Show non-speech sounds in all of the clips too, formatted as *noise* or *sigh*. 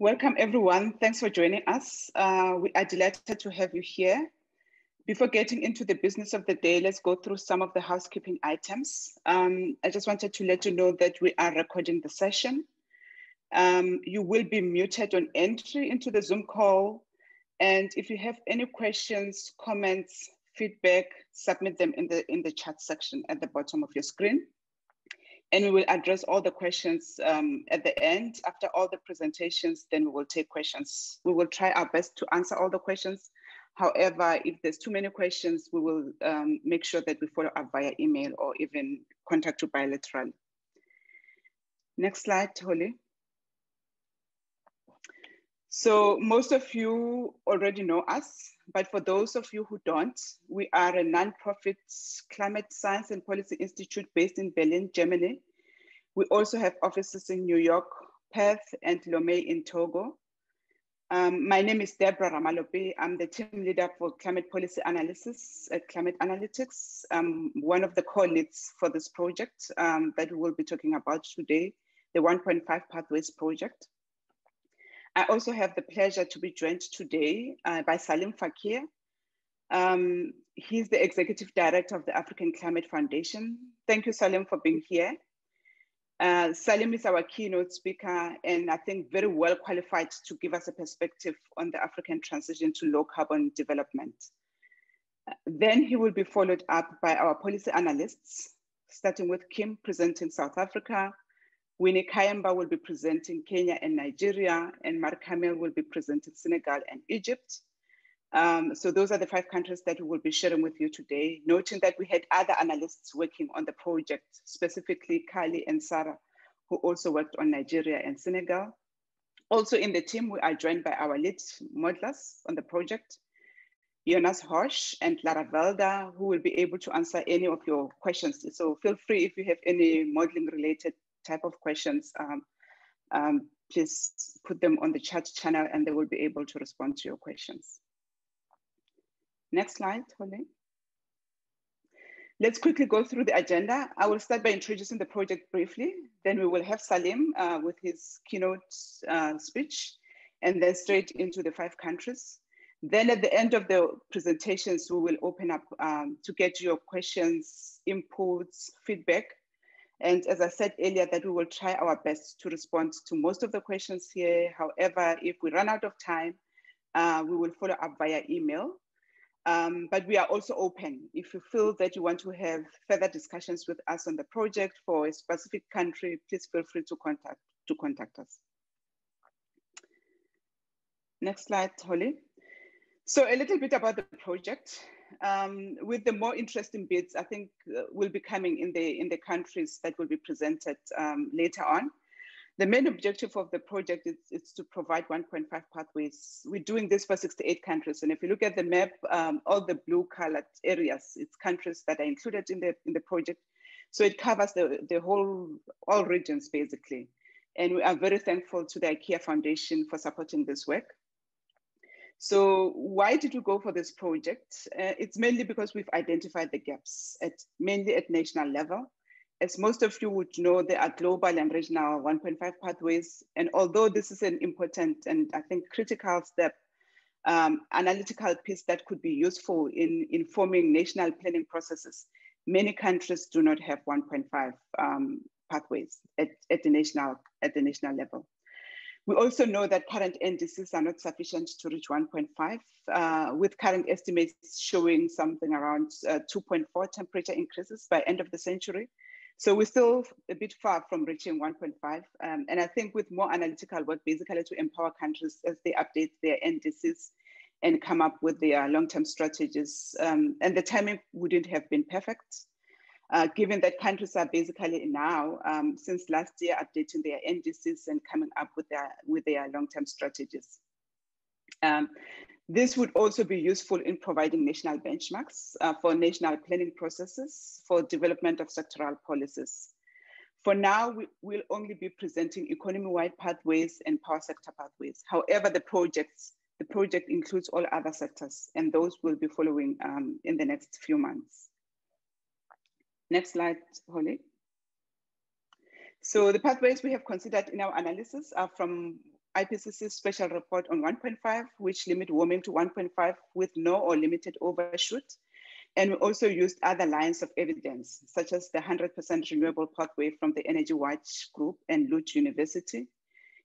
Welcome everyone. Thanks for joining us. Uh, we are delighted to have you here. Before getting into the business of the day, let's go through some of the housekeeping items. Um, I just wanted to let you know that we are recording the session. Um, you will be muted on entry into the Zoom call. And if you have any questions, comments, feedback, submit them in the, in the chat section at the bottom of your screen and we will address all the questions um, at the end. After all the presentations, then we will take questions. We will try our best to answer all the questions. However, if there's too many questions, we will um, make sure that we follow up via email or even contact you bilaterally. Next slide, Holly. So most of you already know us, but for those of you who don't, we are a nonprofit climate science and policy institute based in Berlin, Germany. We also have offices in New York, Perth, and Lomé in Togo. Um, my name is Deborah Ramalope. I'm the team leader for climate policy analysis at Climate Analytics. I'm one of the co-leads for this project um, that we will be talking about today, the 1.5 Pathways project. I also have the pleasure to be joined today uh, by Saliem Fakir. Um, he's the Executive Director of the African Climate Foundation. Thank you, Saliem, for being here. Uh, Saliem is our keynote speaker and I think very well qualified to give us a perspective on the African transition to low carbon development. Then he will be followed up by our policy analysts, starting with Kim presenting South Africa, Winnie Khaemba will be presenting Kenya and Nigeria, and Marie Camille will be presenting Senegal and Egypt. Um, so those are the five countries that we will be sharing with you today, noting that we had other analysts working on the project, specifically Kali and Sarah, who also worked on Nigeria and Senegal. Also in the team, we are joined by our lead modelers on the project, Jonas Hörsch and Lara Welder, who will be able to answer any of your questions. So feel free if you have any modeling related type of questions, um, um, please put them on the chat channel and they will be able to respond to your questions. Next slide, Holly. Let's quickly go through the agenda. I will start by introducing the project briefly. Then we will have Saliem uh, with his keynote uh, speech and then straight into the five countries. Then at the end of the presentations, we will open up um, to get your questions, inputs, feedback, and as I said earlier, that we will try our best to respond to most of the questions here. However, if we run out of time, uh, we will follow up via email. Um, but we are also open. If you feel that you want to have further discussions with us on the project for a specific country, please feel free to contact, to contact us. Next slide, Holly. So a little bit about the project um, with the more interesting bits, I think uh, will be coming in the in the countries that will be presented um, later on. The main objective of the project is, is to provide 1.5 pathways. We're doing this for 68 countries. And if you look at the map, um, all the blue colored areas, it's countries that are included in the, in the project. So it covers the, the whole, all regions basically. And we are very thankful to the IKEA Foundation for supporting this work. So why did we go for this project? Uh, it's mainly because we've identified the gaps at mainly at national level. As most of you would know, there are global and regional 1.5 pathways. And although this is an important and I think critical step, um, analytical piece that could be useful in informing national planning processes, many countries do not have 1.5 um, pathways at, at, the national, at the national level. We also know that current NDCs are not sufficient to reach 1.5, uh, with current estimates showing something around uh, 2.4 temperature increases by end of the century. So we're still a bit far from reaching 1.5. Um, and I think with more analytical work, basically to empower countries as they update their NDCs and come up with their long-term strategies. Um, and the timing wouldn't have been perfect uh, given that countries are basically now, um, since last year, updating their NDCs and coming up with their, with their long-term strategies. Um, this would also be useful in providing national benchmarks uh, for national planning processes for development of sectoral policies. For now, we will only be presenting economy-wide pathways and power sector pathways. However, the projects, the project includes all other sectors, and those will be following um, in the next few months. Next slide, Holly. So the pathways we have considered in our analysis are from IPCC's special report on 1.5, which limit warming to 1.5 with no or limited overshoot. And we also used other lines of evidence, such as the 100% renewable pathway from the Energy Watch Group and Lund University.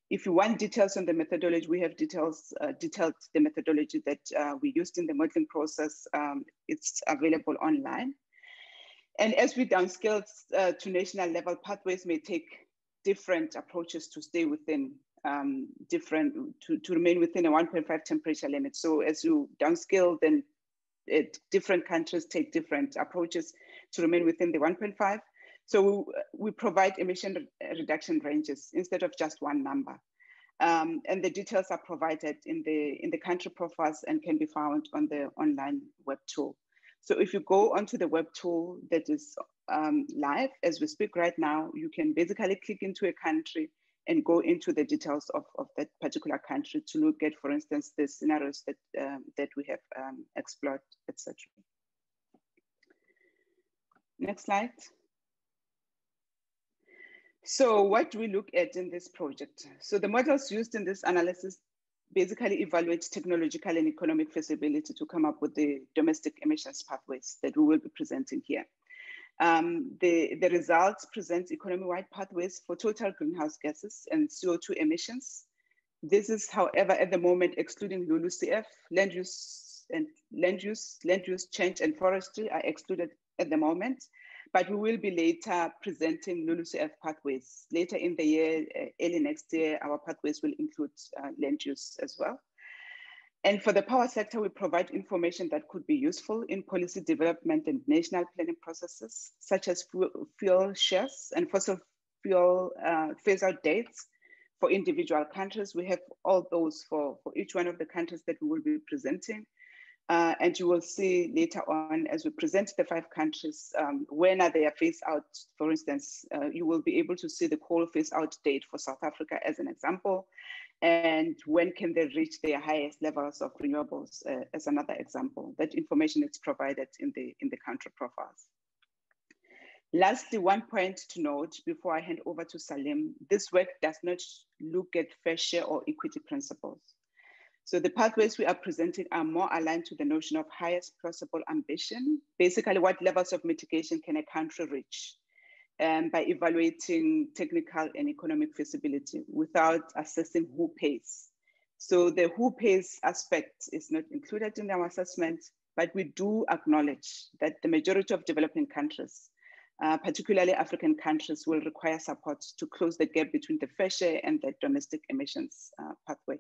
If you want details on the methodology, we have details, uh, detailed the methodology that uh, we used in the modeling process. Um, it's available online. And as we downscale uh, to national level, pathways may take different approaches to stay within um, different, to, to remain within a 1.5 temperature limit. So as you downscale, then it, different countries take different approaches to remain within the 1.5. So we, provide emission reduction ranges instead of just one number. Um, and the details are provided in the, in the country profiles and can be found on the online web tool. So if you go onto the web tool that is um, live as we speak right now, you can basically click into a country and go into the details of, of that particular country to look at, for instance, the scenarios that, um, that we have um, explored, etc. Next slide. So what do we look at in this project? So the models used in this analysis basically evaluate technological and economic feasibility to come up with the domestic emissions pathways that we will be presenting here. Um, the, the results present economy-wide pathways for total greenhouse gases and CO2 emissions. This is, however, at the moment excluding LULUCF, land use and land use, land use change and forestry are excluded at the moment, but we will be later presenting LULUCF pathways. Later in the year, uh, early next year, our pathways will include uh, land use as well. And for the power sector, we provide information that could be useful in policy development and national planning processes, such as fuel shares and fossil fuel uh, phase out dates for individual countries. We have all those for, for each one of the countries that we will be presenting. Uh, and you will see later on as we present the five countries, um, when are they phased out, for instance, uh, you will be able to see the coal phase out date for South Africa as an example, and when can they reach their highest levels of renewables uh, as another example. That information is provided in the, in the country profiles. Lastly, one point to note before I hand over to Saliem, this work does not look at fair share or equity principles. So the pathways we are presenting are more aligned to the notion of highest possible ambition. Basically, what levels of mitigation can a country reach um, by evaluating technical and economic feasibility without assessing who pays. So the who pays aspect is not included in our assessment, but we do acknowledge that the majority of developing countries, uh, particularly African countries, will require support to close the gap between the fair share and the domestic emissions uh, pathway.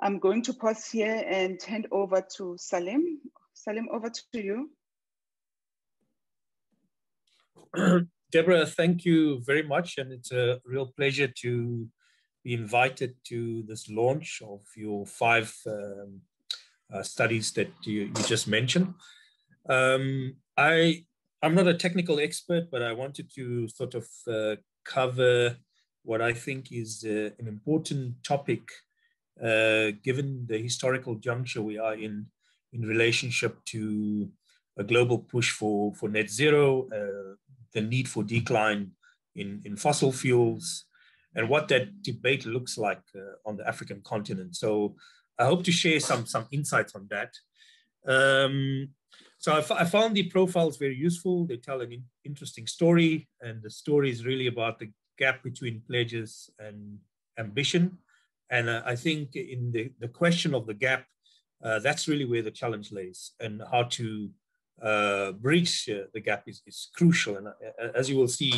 I'm going to pause here and hand over to Saliem. Saliem, over to you. *clears throat* Deborah, thank you very much. And it's a real pleasure to be invited to this launch of your five um, uh, studies that you, you just mentioned. Um, I, I'm not a technical expert, but I wanted to sort of uh, cover what I think is uh, an important topic uh, given the historical juncture we are in in relationship to a global push for, for net zero, uh, the need for decline in, in fossil fuels, and what that debate looks like uh, on the African continent. So I hope to share some, some insights on that. Um, so I, found the profiles very useful. They tell an in interesting story, and the story is really about the gap between pledges and ambition. And uh, I think in the, the question of the gap, uh, that's really where the challenge lays and how to uh, bridge uh, the gap is, is crucial. And uh, as you will see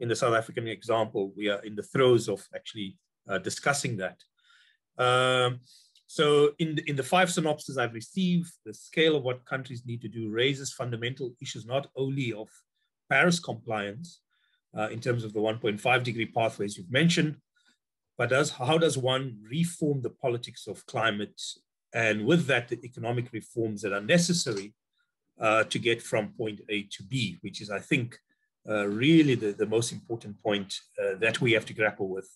in the South African example, we are in the throes of actually uh, discussing that. Um, so in the, in the five synopses I've received, the scale of what countries need to do raises fundamental issues, not only of Paris compliance in terms of the 1.5 degree pathways you've mentioned, but does, how does one reform the politics of climate and with that the economic reforms that are necessary uh, to get from point A to B, which is, I think, uh, really the, the most important point uh, that we have to grapple with.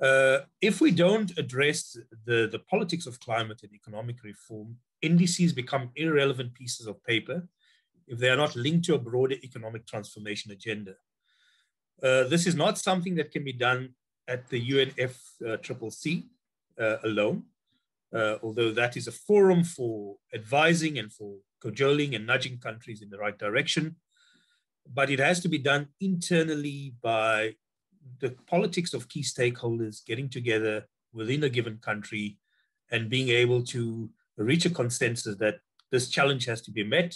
Uh, if we don't address the, the politics of climate and economic reform, NDCs become irrelevant pieces of paper if they are not linked to a broader economic transformation agenda. Uh, this is not something that can be done at the UNFCCC uh, alone, uh, although that is a forum for advising and for cajoling and nudging countries in the right direction. But it has to be done internally by the politics of key stakeholders getting together within a given country and being able to reach a consensus that this challenge has to be met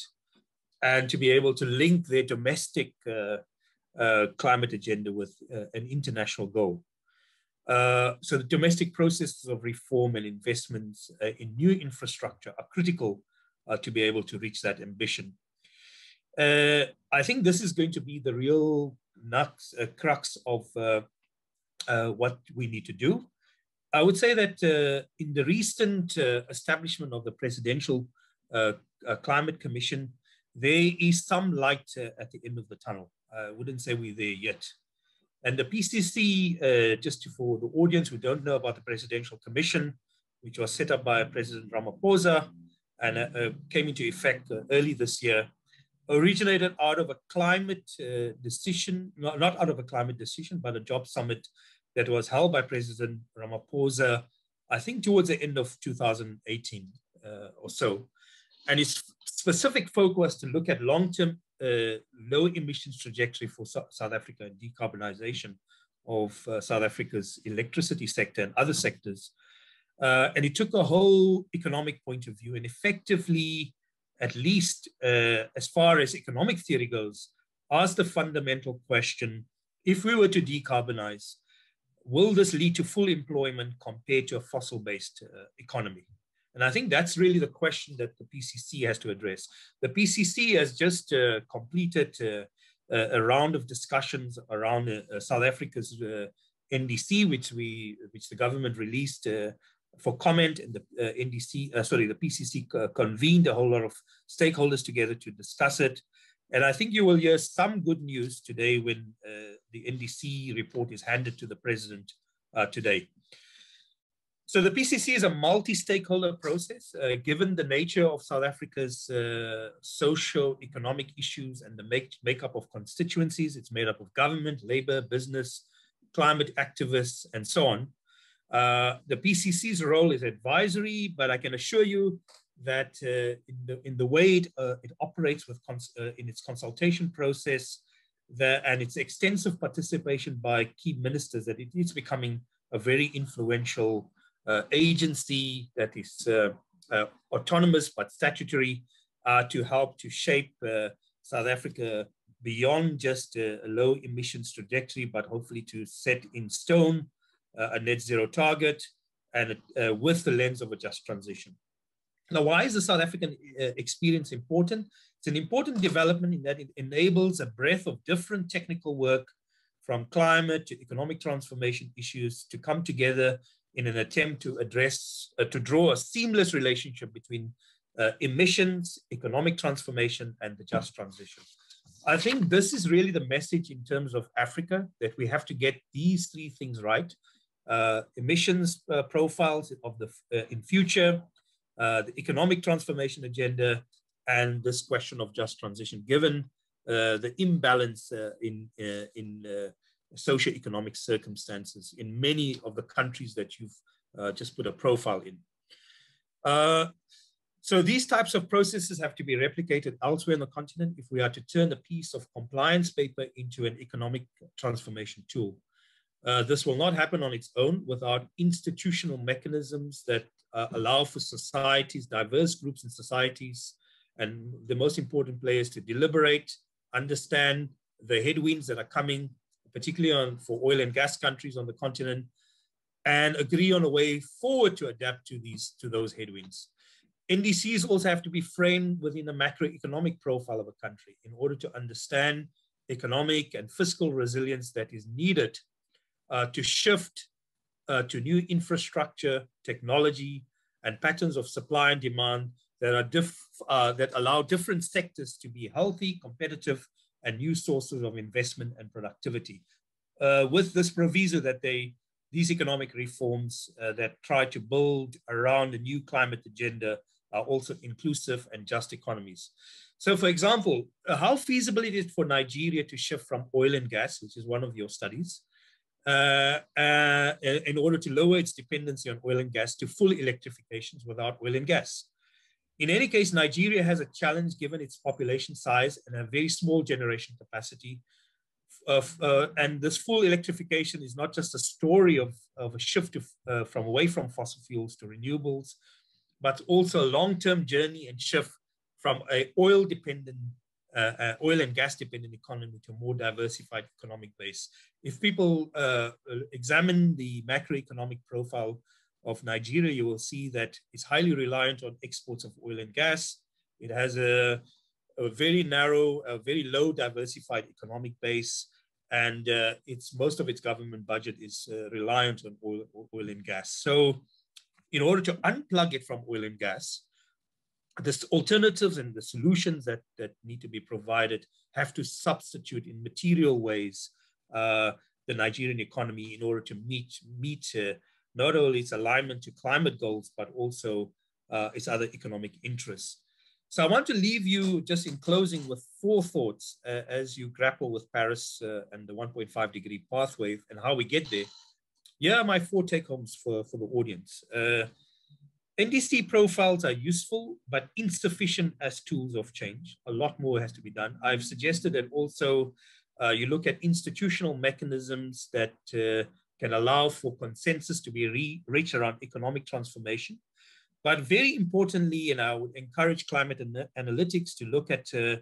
and to be able to link their domestic uh, uh, climate agenda with uh, an international goal. Uh, so the domestic processes of reform and investments uh, in new infrastructure are critical uh, to be able to reach that ambition. Uh, I think this is going to be the real nuts, uh, crux of uh, what we need to do. I would say that in the recent establishment of the Presidential Climate Commission, there is some light at the end of the tunnel. I wouldn't say we're there yet. And the PCC, uh, just for the audience who don't know about the Presidential Commission, which was set up by President Ramaphosa and uh, uh, came into effect uh, early this year, originated out of a climate uh, decision, not, out of a climate decision, but a job summit that was held by President Ramaphosa, I think towards the end of 2018 uh, or so. And its specific focus was to look at long-term uh, low emissions trajectory for so South Africa and decarbonization of uh, South Africa's electricity sector and other sectors. Uh, and it took a whole economic point of view and effectively, at least uh, as far as economic theory goes, asked the fundamental question, if we were to decarbonize, will this lead to full employment compared to a fossil-based uh, economy? And I think that's really the question that the PCC has to address. The PCC has just uh, completed uh, a round of discussions around uh, South Africa's uh, NDC, which we, which the government released uh, for comment, and the uh, NDC, sorry, the PCC convened a whole lot of stakeholders together to discuss it. And I think you will hear some good news today when the NDC report is handed to the president today. So the PCC is a multi-stakeholder process, uh, given the nature of South Africa's uh, socio-economic issues and the make makeup of constituencies. It's made up of government, labor, business, climate activists, and so on. Uh, the PCC's role is advisory, but I can assure you that uh, in, the, in the way it, uh, it operates with uh, in its consultation process the, and its extensive participation by key ministers, that it is becoming a very influential agency that is uh, uh, autonomous but statutory to help to shape South Africa beyond just a, low emissions trajectory, but hopefully to set in stone a net zero target and with the lens of a just transition. Now, why is the South African uh, experience important? It's an important development in that it enables a breadth of different technical work from climate to economic transformation issues to come together in an attempt to address, uh, to draw a seamless relationship between uh, emissions, economic transformation, and the just transition. I think this is really the message in terms of Africa that we have to get these three things right. Uh, emissions uh, profiles of the uh, in future, uh, the economic transformation agenda, and this question of just transition, given the imbalance in, in socioeconomic circumstances in many of the countries that you've uh, just put a profile in. Uh, so these types of processes have to be replicated elsewhere in the continent if we are to turn a piece of compliance paper into an economic transformation tool. Uh, this will not happen on its own without institutional mechanisms that uh, allow for societies, diverse groups and societies, and the most important players to deliberate, understand the headwinds that are coming particularly on, for oil and gas countries on the continent, and agree on a way forward to adapt to these to those headwinds. NDCs also have to be framed within the macroeconomic profile of a country in order to understand economic and fiscal resilience that is needed uh, to shift uh, to new infrastructure, technology, and patterns of supply and demand that are diff, uh, that allow different sectors to be healthy, competitive, and new sources of investment and productivity. Uh, with this proviso that they, these economic reforms uh, that try to build around a new climate agenda are also inclusive and just economies. So for example, how feasible it is for Nigeria to shift from oil and gas, which is one of your studies, uh, uh, in order to lower its dependency on oil and gas to full electrifications without oil and gas. In any case, Nigeria has a challenge given its population size and a very small generation capacity. Uh, and this full electrification is not just a story of, of a shift of, uh, from away from fossil fuels to renewables, but also a long-term journey and shift from a oil-dependent, uh, uh, oil and gas-dependent economy to a more diversified economic base. If people uh, examine the macroeconomic profile of Nigeria, you will see that it's highly reliant on exports of oil and gas. It has a, a very narrow, a very low diversified economic base, and uh, it's most of its government budget is uh, reliant on oil, oil and gas. So, in order to unplug it from oil and gas, the alternatives and the solutions that, that need to be provided have to substitute in material ways uh, the Nigerian economy in order to meet meet uh, not only its alignment to climate goals, but also uh, its other economic interests. So I want to leave you just in closing with four thoughts uh, as you grapple with Paris uh, and the 1.5 degree pathway and how we get there. Here are my four take homes for, for the audience. Uh, NDC profiles are useful, but insufficient as tools of change. A lot more has to be done. I've suggested that also uh, you look at institutional mechanisms that uh, can allow for consensus to be re- reached around economic transformation. But very importantly, and I would encourage climate an- analytics to look at uh,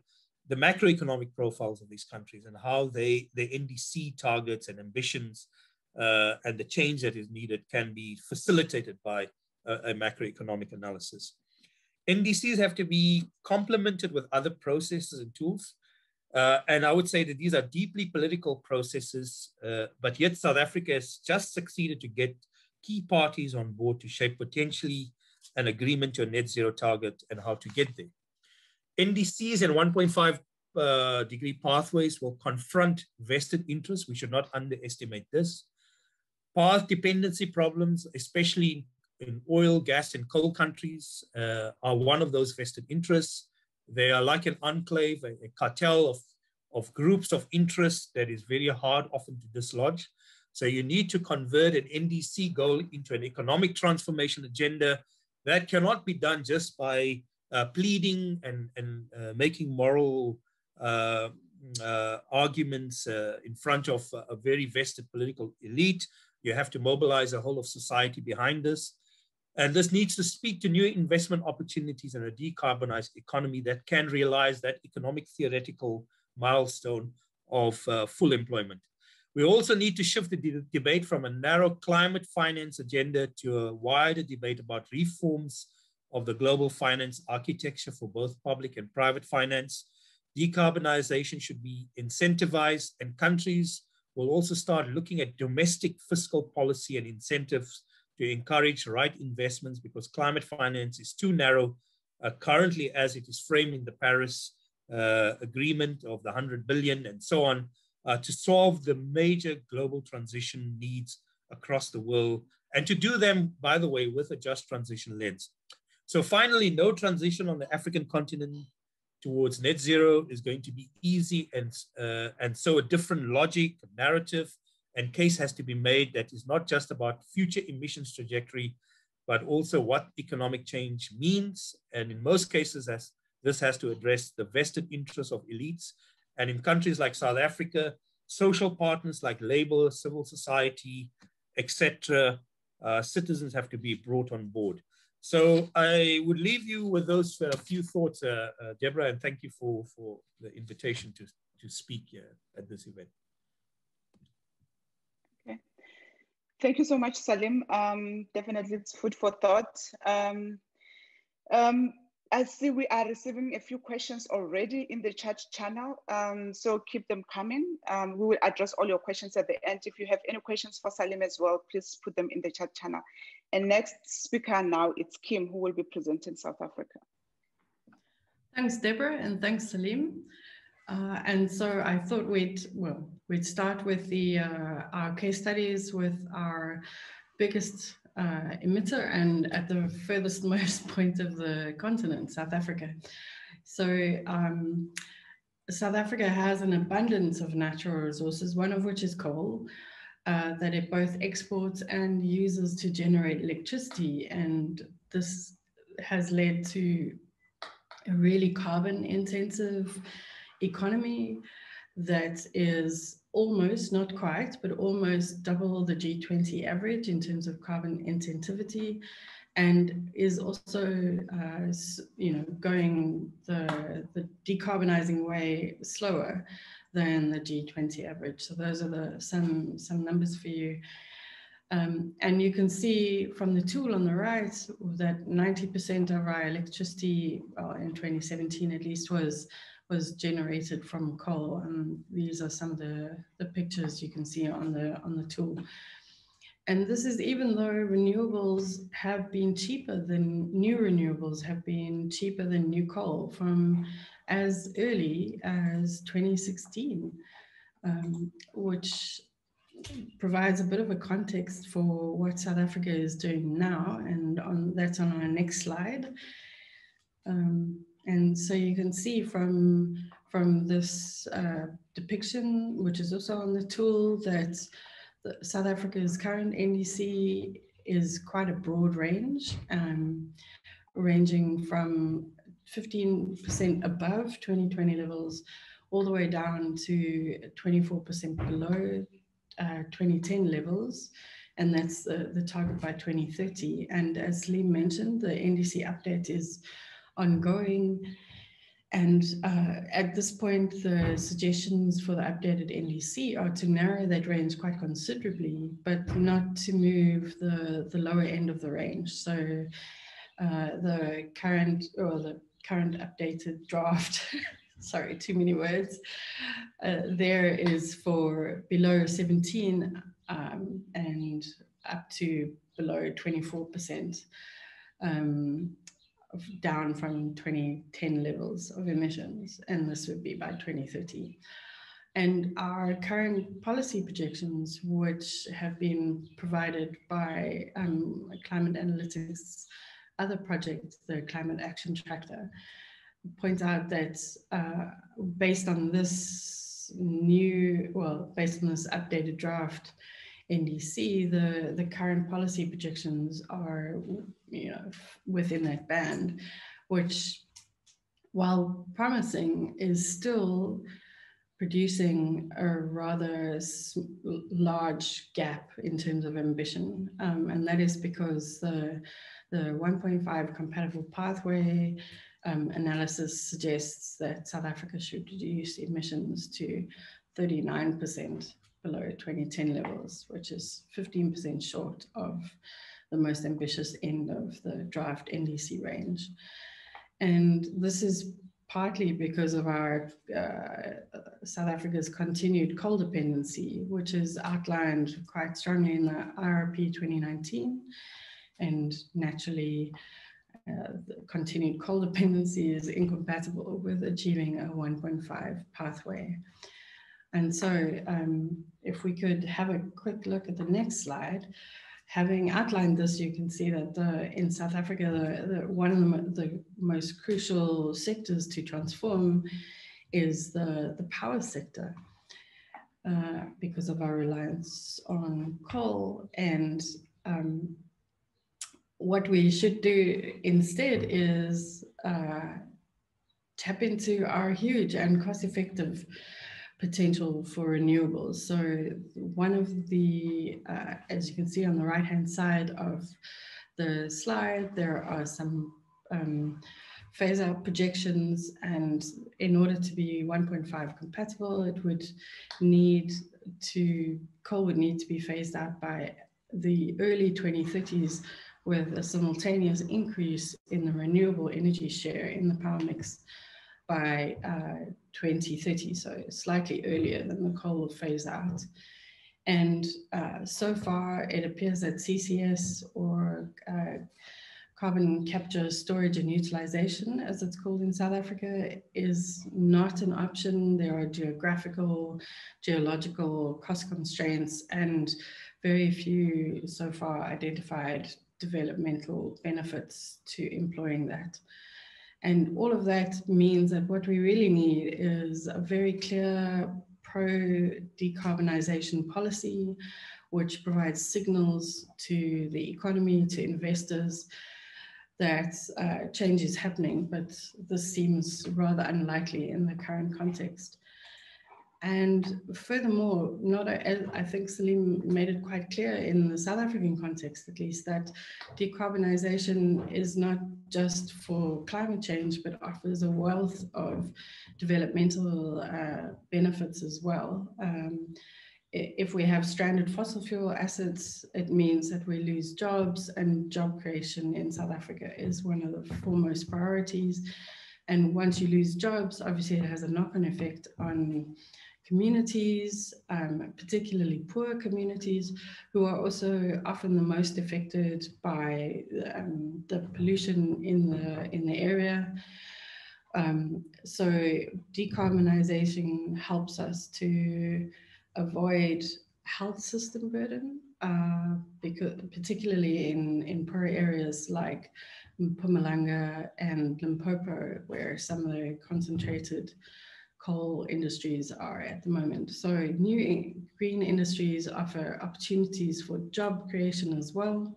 the macroeconomic profiles of these countries and how they, the NDC targets and ambitions uh, and the change that is needed can be facilitated by a, a macroeconomic analysis. NDCs have to be complemented with other processes and tools uh, and I would say that these are deeply political processes, uh, but yet South Africa has just succeeded to get key parties on board to shape potentially an agreement to a net zero target and how to get there. NDCs and 1.5 uh, degree pathways will confront vested interests. We should not underestimate this. Path dependency problems, especially in oil, gas, and coal countries, uh, are one of those vested interests. They are like an enclave, a, a cartel of, of groups of interest that is very hard often to dislodge. So you need to convert an NDC goal into an economic transformation agenda. That cannot be done just by uh, pleading and, and uh, making moral uh, uh arguments uh, in front of a very vested political elite. You have to mobilize a whole of society behind this. And this needs to speak to new investment opportunities and a decarbonized economy that can realize that economic theoretical milestone of uh, full employment. We also need to shift the de debate from a narrow climate finance agenda to a wider debate about reforms of the global finance architecture for both public and private finance. Decarbonization should be incentivized, and countries will also start looking at domestic fiscal policy and incentives to encourage right investments because climate finance is too narrow uh, currently as it is framed in the Paris uh, agreement of the 100 billion and so on uh, to solve the major global transition needs across the world and to do them, by the way, with a just transition lens. So finally, no transition on the African continent towards net zero is going to be easy and, uh, and so a different logic, narrative, and case has to be made that is not just about future emissions trajectory, but also what economic change means. And in most cases, as this has to address the vested interests of elites. And in countries like South Africa, social partners like labor, civil society, etc., uh, citizens have to be brought on board. So I would leave you with those uh, few thoughts, uh, uh Deborah, and thank you for, for the invitation to, to speak at this event. Okay. Thank you so much, Saliem. Um, definitely, it's food for thought. Um, um, I see we are receiving a few questions already in the chat channel, um, so keep them coming. Um, we will address all your questions at the end. If you have any questions for Saliem as well, please put them in the chat channel. And next speaker now, it's Kim, who will be presenting South Africa. Thanks, Deborah, and thanks, Saliem. Uh, and so I thought we'd, well, we'd start with the uh, our case studies with our biggest uh, emitter and at the furthest *laughs* most point of the continent, South Africa. So um, South Africa has an abundance of natural resources, one of which is coal. uh, that it both exports and uses to generate electricity. And this has led to a really carbon intensive economy that is almost, not quite, but almost double the G20 average in terms of carbon intensivity and is also, uh, you know, going the, the decarbonizing way slower than the G20 average. So those are the some some numbers for you. Um, and you can see from the tool on the right that 90% of our electricity well, in 2017 at least was was generated from coal. And these are some of the, the pictures you can see on the on the tool. And this is even though renewables have been cheaper than new renewables have been cheaper than new coal from as early as 2016, um, which provides a bit of a context for what South Africa is doing now. And on, that's on our next slide. Um, and so you can see from, from this uh, depiction, which is also on the tool, that South Africa's current NDC is quite a broad range, um, ranging from 15% above 2020 levels all the way down to 24% below uh, 2010 levels. And that's the, the target by 2030. And as Lee mentioned, the NDC update is ongoing. And uh, at this point, the suggestions for the updated NDC are to narrow that range quite considerably, but not to move the, the lower end of the range. So uh, the current or the current updated draft, *laughs* sorry, too many words, uh, there is for below 17 um, and up to below 24%. Um, down from 2010 levels of emissions, and this would be by 2030. And our current policy projections, which have been provided by um, Climate Analytics other project, the Climate Action Tracker, points out that uh, based on this new, well, based on this updated draft NDC, the, the current policy projections are, you know, within that band, which while promising is still producing a rather large gap in terms of ambition. Um, and that is because the the 1.5 compatible pathway um, analysis suggests that South Africa should reduce emissions to 39% below 2010 levels, which is 15% short of the most ambitious end of the draft NDC range. And this is partly because of our uh, South Africa's continued coal dependency, which is outlined quite strongly in the IRP 2019 and naturally uh, continued coal *laughs* dependency is incompatible with achieving a 1.5 pathway. And so um, if we could have a quick look at the next slide, having outlined this, you can see that the, in South Africa, the, the, one of the, the most crucial sectors to transform is the, the power sector. Uh, because of our reliance on coal and um, what we should do instead is uh, tap into our huge and cost effective potential for renewables. So one of the, uh, as you can see on the right hand side of the slide, there are some um, phase out projections and in order to be 1.5 compatible, it would need to, coal would need to be phased out by the early 2030s with a simultaneous increase in the renewable energy share in the power mix by uh, 2030, so slightly earlier than the coal will phase out. And uh, so far, it appears that CCS or uh, carbon capture, storage, and utilization, as it's called in South Africa, is not an option. There are geographical, geological cost constraints, and very few so far identified developmental benefits to employing that. And all of that means that what we really need is a very clear pro decarbonization policy which provides signals to the economy, to investors, that uh, change is happening, but this seems rather unlikely in the current context. And furthermore, not a, I think Saliem made it quite clear in the South African context, at least, that decarbonization is not just for climate change, but offers a wealth of developmental uh, benefits as well. Um, if we have stranded fossil fuel assets, it means that we lose jobs, and job creation in South Africa is one of the foremost priorities. And once you lose jobs, obviously it has a knock on effect on communities, um, particularly poor communities, who are also often the most affected by um, the pollution in the, in the area. Um, so decarbonization helps us to avoid health system burden, uh, because particularly in, in poor areas like Mpumalanga and Limpopo, where some of the concentrated coal industries are at the moment. So new green industries offer opportunities for job creation as well.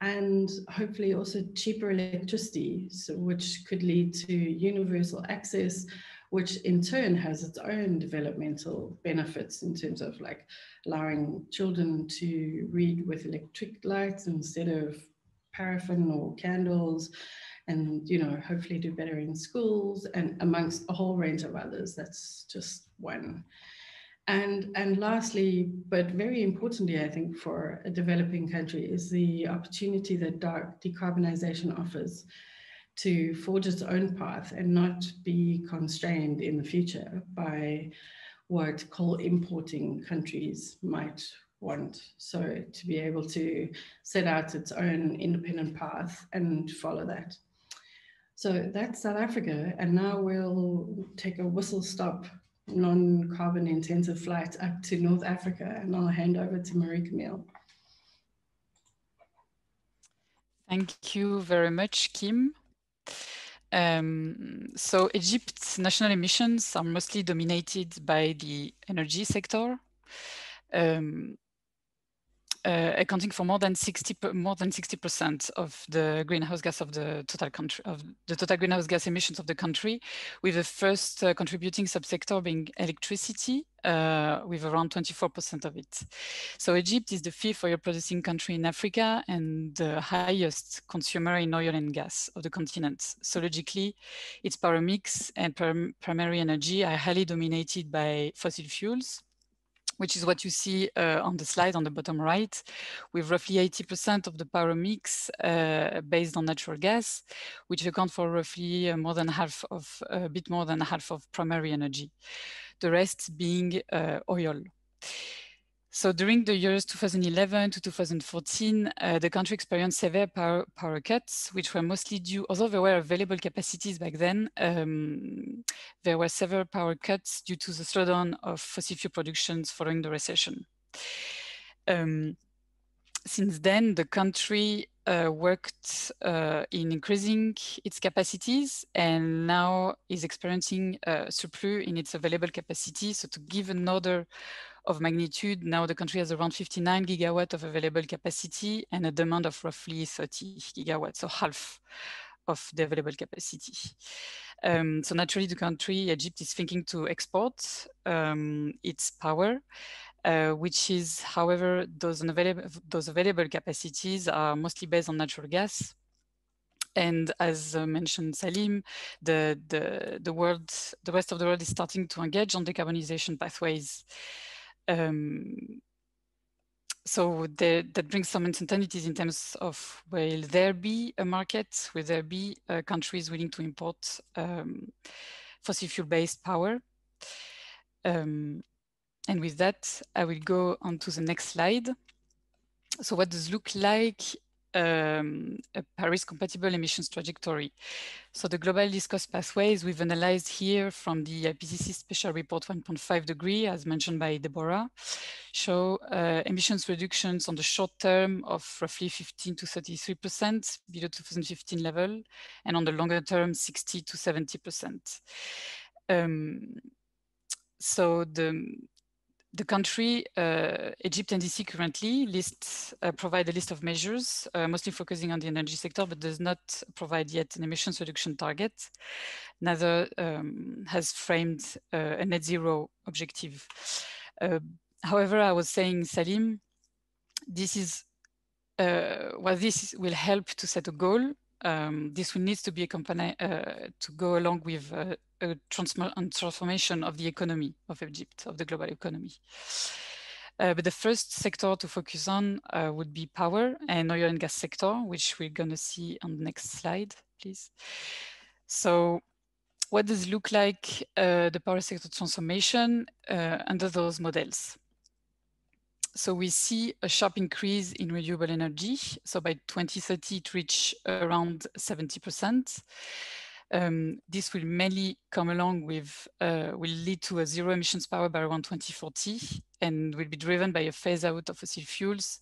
And hopefully also cheaper electricity, so which could lead to universal access, which in turn has its own developmental benefits in terms of like allowing children to read with electric lights instead of paraffin or candles and you know hopefully do better in schools and amongst a whole range of others that's just one and and lastly but very importantly i think for a developing country is the opportunity that dark decarbonization offers to forge its own path and not be constrained in the future by what coal importing countries might want. So to be able to set out its own independent path and follow that. So that's South Africa. And now we'll take a whistle stop, non carbon intensive flight up to North Africa. And I'll hand over to Marie Camille. Thank you very much, Kim. Um, so Egypt's national emissions are mostly dominated by the energy sector. Um, uh, accounting for more than 60 more than 60 percent of the greenhouse gas of the total country of the total greenhouse gas emissions of the country, with the first uh, contributing subsector being electricity, uh, with around 24 percent of it. So Egypt is the fifth oil producing country in Africa and the highest consumer in oil and gas of the continent. So logically, its power mix and primary energy are highly dominated by fossil fuels which is what you see uh, on the slide on the bottom right, with roughly 80% of the power mix uh, based on natural gas, which account for roughly uh, more than half of, a bit more than half of primary energy. The rest being uh, oil. So during the years 2011 to 2014, uh, the country experienced severe power, power, cuts, which were mostly due, although there were available capacities back then, um, there were several power cuts due to the slowdown of fossil fuel productions following the recession. Um, since then, the country uh, worked uh, in increasing its capacities and now is experiencing a surplus in its available capacity. So to give an order of magnitude, now the country has around 59 gigawatt of available capacity and a demand of roughly 30 gigawatts, so half of the available capacity. Um, so naturally, the country, Egypt, is thinking to export um, its power, uh, which is, however, those available, those available capacities are mostly based on natural gas. And as uh, mentioned Saliem, the, the, the world, the rest of the world is starting to engage on decarbonization pathways. Um, so the, that brings some uncertainties in terms of will there be a market, will there be uh, countries willing to import um, fossil fuel-based power? Um, and with that, I will go on to the next slide. So what does look like um, a Paris-compatible emissions trajectory. So the global discussed pathways we've analyzed here from the IPCC special report 1.5 degree, as mentioned by Deborah, show uh, emissions reductions on the short term of roughly 15 to 33% below 2015 level, and on the longer term, 60 to 70%. Um, so the the country, uh, Egypt NDC currently lists, uh, provide a list of measures, uh, mostly focusing on the energy sector, but does not provide yet an emissions reduction target. Neither um, has framed uh, a net zero objective. Uh, however, I was saying, Saliem, this is, uh, well, this will help to set a goal. Um, this will need to be accompanied, to go along with a transformation of the economy of Egypt, of the global economy. Uh, but the first sector to focus on uh, would be power and oil and gas sector, which we're going to see on the next slide, please. So what does it look like, uh, the power sector transformation uh, under those models? So we see a sharp increase in renewable energy. So by 2030, it reached around 70%. Um, this will mainly come along with, uh, will lead to a zero emissions power by around 2040 and will be driven by a phase out of fossil fuels.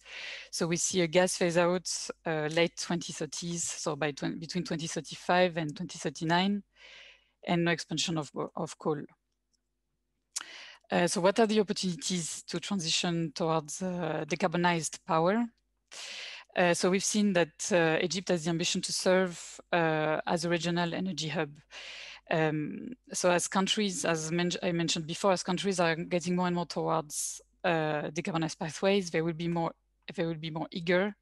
So we see a gas phase out uh, late 2030s, so by between 2035 and 2039, and no expansion of, of coal. Uh, so what are the opportunities to transition towards uh, decarbonized power? Uh, so we've seen that uh, Egypt has the ambition to serve uh, as a regional energy hub. Um, so as countries, as men I mentioned before, as countries are getting more and more towards uh, decarbonized pathways, they will be more they will be more eager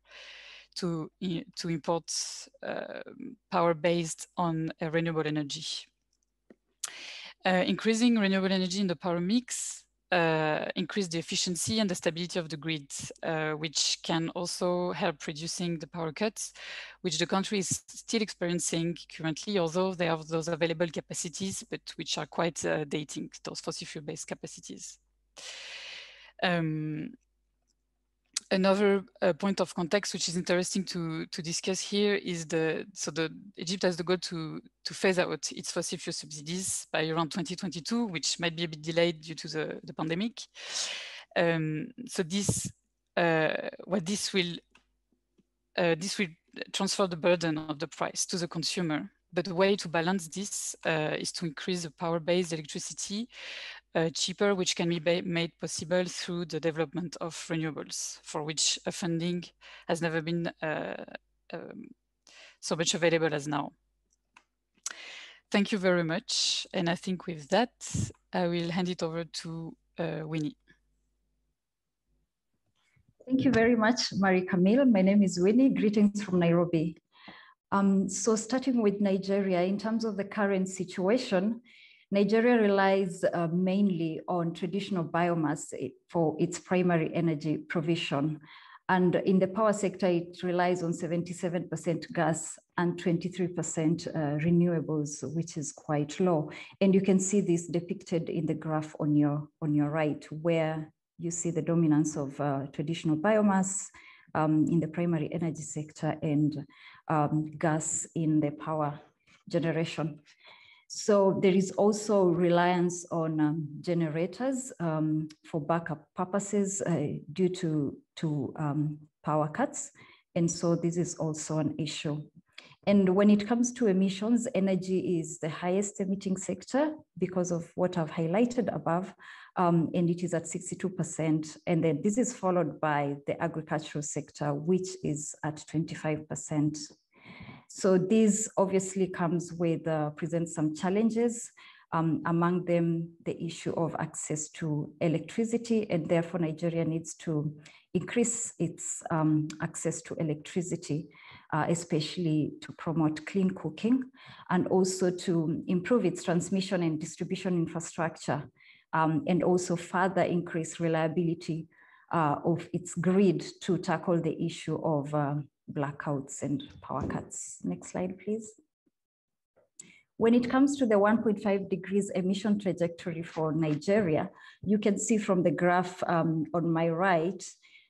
to to import power based on renewable energy. Increasing renewable energy in the power mix uh, increase the efficiency and the stability of the grid, uh, which can also help reducing the power cuts, which the country is still experiencing currently, although they have those available capacities, but which are quite uh, dating, those fossil fuel-based capacities. Um, another uh, point of context which is interesting to to discuss here is the so the Egypt has the goal to to phase out its fossil fuel subsidies by around 2022, which might be a bit delayed due to the the pandemic. Um, so this uh, what this will uh, this will transfer the burden of the price to the consumer. But the way to balance this uh, is to increase the power-based electricity uh, cheaper, which can be made possible through the development of renewables, for which funding has never been uh, um, so much available as now. Thank you very much. And I think with that, I will hand it over to uh, Winnie. Thank you very much, Marie Camille. My name is Winnie. Greetings from Nairobi. Um, so starting with Nigeria, in terms of the current situation, Nigeria relies uh, mainly on traditional biomass for its primary energy provision. And in the power sector, it relies on 77% gas and 23% uh, renewables, which is quite low. And you can see this depicted in the graph on your, on your right, where you see the dominance of uh, traditional biomass um, in the primary energy sector and um, gas in the power generation. So there is also reliance on um, generators um, for backup purposes uh, due to, to um, power cuts. And so this is also an issue. And when it comes to emissions, energy is the highest emitting sector because of what I've highlighted above, um, and it is at 62%. And then this is followed by the agricultural sector, which is at 25%. So this obviously comes with, uh, presents some challenges, um, among them the issue of access to electricity, and therefore Nigeria needs to increase its um, access to electricity, uh, especially to promote clean cooking, and also to improve its transmission and distribution infrastructure, um, and also further increase reliability uh, of its grid to tackle the issue of uh, blackouts and power cuts. Next slide, please. When it comes to the 1.5 degrees emission trajectory for Nigeria, you can see from the graph um, on my right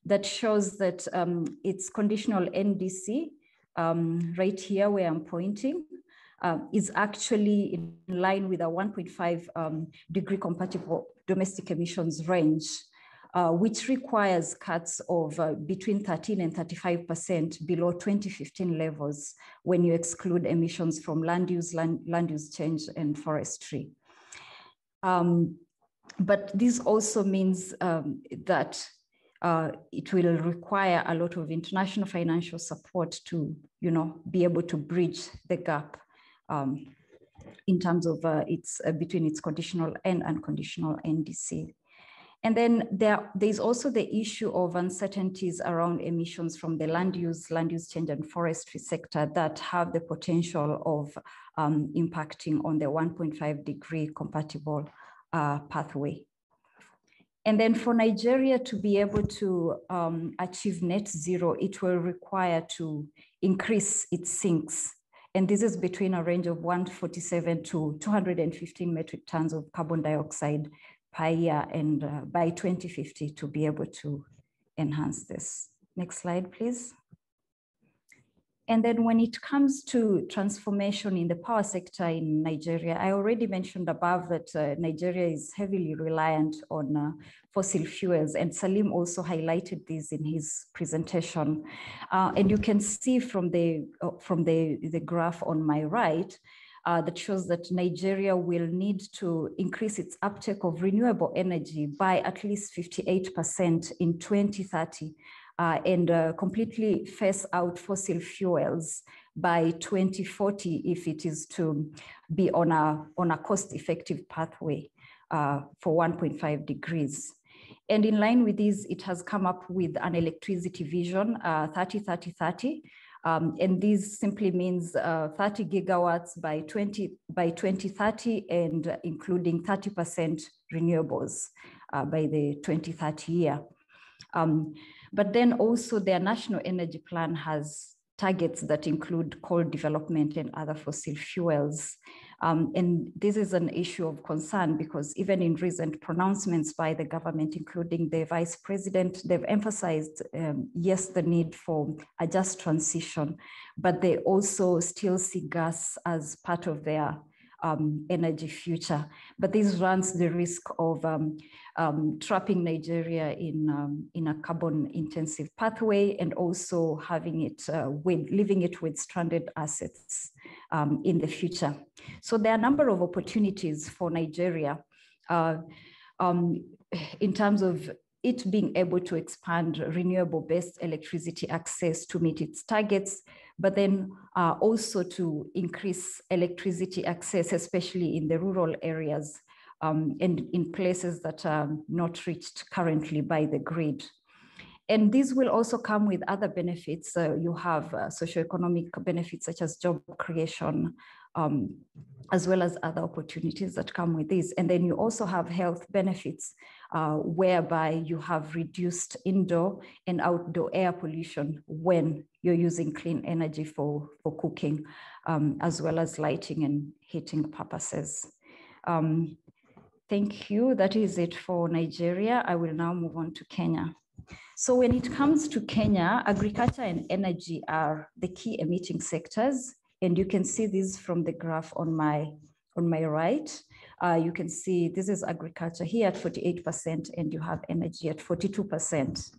that shows that um, its conditional NDC, um, right here where I'm pointing, uh, is actually in line with a 1.5 um, degree compatible domestic emissions range uh, which requires cuts of uh, between 13 and 35% below 2015 levels when you exclude emissions from land use, land, land use change and forestry. Um, but this also means um, that uh, it will require a lot of international financial support to, you know, be able to bridge the gap um, in terms of uh, its uh, between its conditional and unconditional NDC. And then there, there's also the issue of uncertainties around emissions from the land use, land use change and forestry sector that have the potential of um, impacting on the 1.5 degree compatible uh, pathway. And then for Nigeria to be able to um, achieve net zero, it will require to increase its sinks. And this is between a range of 147 to 215 metric tons of carbon dioxide per year and uh, by 2050 to be able to enhance this. Next slide, please. And then when it comes to transformation in the power sector in Nigeria, I already mentioned above that uh, Nigeria is heavily reliant on uh, fossil fuels, and Saliem also highlighted this in his presentation. Uh, and you can see from the uh, from the, the graph on my right uh, that shows that Nigeria will need to increase its uptake of renewable energy by at least 58% in 2030 uh, and uh, completely phase out fossil fuels by 2040 if it is to be on a, on a cost-effective pathway uh, for 1.5 degrees. And in line with this, it has come up with an electricity vision, 30-30-30, uh, um, and this simply means uh, 30 gigawatts by 20 by 2030 and including 30% renewables uh, by the 2030 year. Um, but then also their national energy plan has targets that include coal development and other fossil fuels. Um, and this is an issue of concern because even in recent pronouncements by the government, including the vice president, they've emphasized, um, yes, the need for a just transition, but they also still see gas as part of their um, energy future. But this runs the risk of um, um, trapping Nigeria in, um, in a carbon intensive pathway and also having it uh, with, leaving it with stranded assets um, in the future. So there are a number of opportunities for Nigeria uh, um, in terms of it being able to expand renewable based electricity access to meet its targets, but then uh, also to increase electricity access, especially in the rural areas um, and in places that are not reached currently by the grid. And these will also come with other benefits. Uh, you have uh, socioeconomic benefits such as job creation, um, as well as other opportunities that come with this. And then you also have health benefits, uh, whereby you have reduced indoor and outdoor air pollution when you're using clean energy for, for cooking, um, as well as lighting and heating purposes. Um, thank you. That is it for Nigeria. I will now move on to Kenya. So when it comes to Kenya, agriculture and energy are the key emitting sectors. And you can see this from the graph on my, on my right. Uh, you can see this is agriculture here at 48% and you have energy at 42%.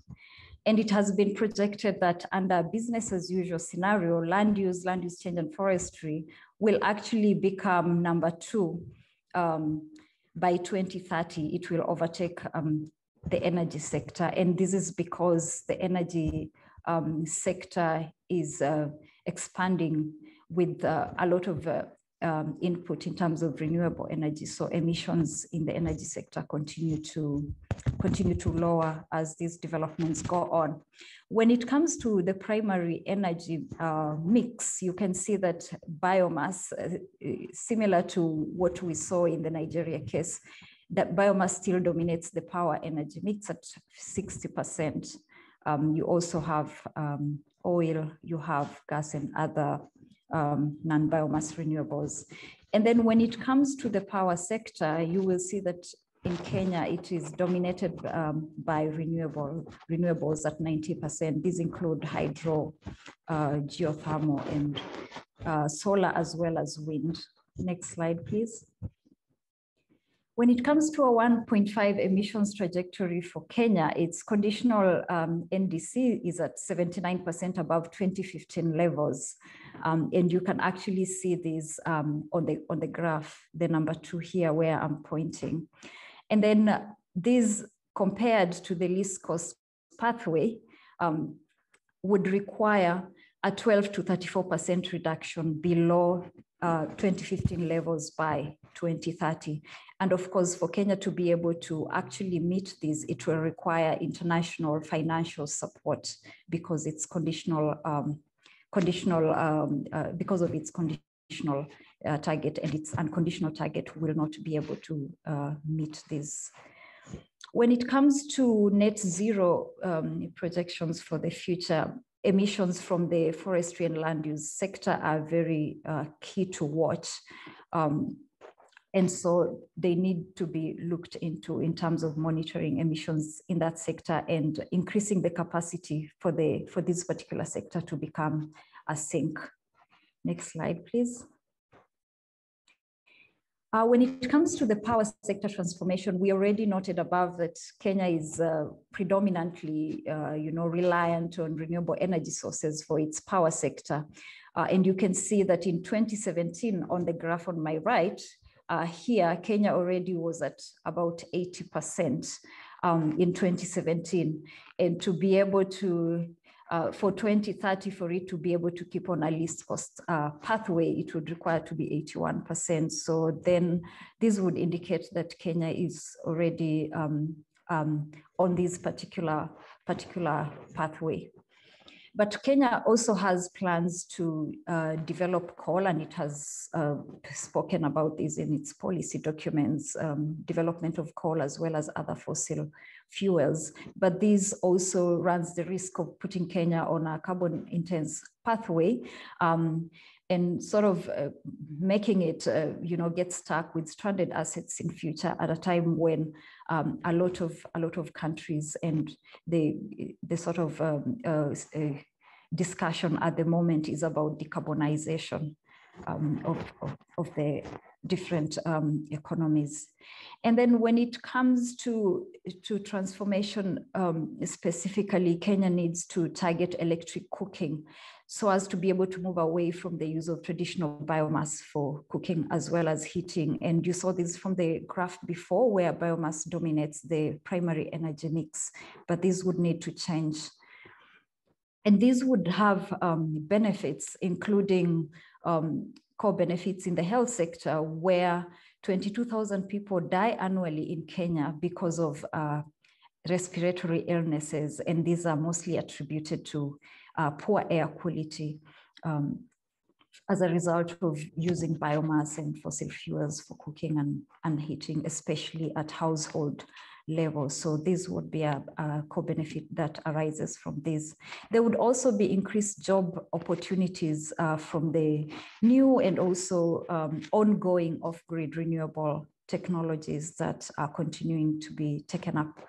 And it has been projected that under business as usual scenario, land use, land use change and forestry will actually become number two. Um, by 2030, it will overtake um, the energy sector. And this is because the energy um, sector is uh, expanding with uh, a lot of uh, um, input in terms of renewable energy. So emissions in the energy sector continue to continue to lower as these developments go on. When it comes to the primary energy uh, mix, you can see that biomass, uh, similar to what we saw in the Nigeria case, that biomass still dominates the power energy mix at 60%. Um, you also have um, oil, you have gas and other um, non-biomass renewables. And then when it comes to the power sector, you will see that in Kenya, it is dominated um, by renewable renewables at 90%. These include hydro, uh, geothermal, and uh, solar, as well as wind. Next slide, please. When it comes to a 1.5 emissions trajectory for Kenya, its conditional um, NDC is at 79% above 2015 levels. Um, and you can actually see this um, on, the, on the graph, the number two here where I'm pointing. And then these compared to the least cost pathway um, would require a 12 to 34% reduction below uh, 2015 levels by 2030. And of course, for Kenya to be able to actually meet these, it will require international financial support because it's conditional, um, conditional um, uh, because of its conditional uh, target and its unconditional target will not be able to uh, meet these. When it comes to net zero um, projections for the future, emissions from the forestry and land use sector are very uh, key to watch. Um, and so they need to be looked into in terms of monitoring emissions in that sector and increasing the capacity for, the, for this particular sector to become a sink. Next slide, please. Uh, when it comes to the power sector transformation, we already noted above that Kenya is uh, predominantly, uh, you know, reliant on renewable energy sources for its power sector. Uh, and you can see that in 2017, on the graph on my right, uh, here, Kenya already was at about 80% um, in 2017. And to be able to uh, for 2030, for it to be able to keep on a least cost uh, pathway, it would require to be 81%. So then this would indicate that Kenya is already um, um, on this particular, particular pathway. But Kenya also has plans to uh, develop coal, and it has uh, spoken about this in its policy documents, um, development of coal as well as other fossil fuels. But this also runs the risk of putting Kenya on a carbon intense pathway. Um, and sort of uh, making it, uh, you know, get stuck with stranded assets in future at a time when um, a lot of a lot of countries and the the sort of um, uh, uh discussion at the moment is about decarbonization um, of, of, of, the different um, economies. And then when it comes to, to transformation, um, specifically, Kenya needs to target electric cooking so as to be able to move away from the use of traditional biomass for cooking as well as heating. And you saw this from the graph before where biomass dominates the primary energy mix, but this would need to change. And these would have um, benefits, including um, co-benefits in the health sector, where 22,000 people die annually in Kenya because of uh, respiratory illnesses, and these are mostly attributed to uh, poor air quality um, as a result of using biomass and fossil fuels for cooking and, and heating, especially at household level. So this would be a, a co-benefit that arises from this. There would also be increased job opportunities uh, from the new and also um, ongoing off-grid renewable technologies that are continuing to be taken up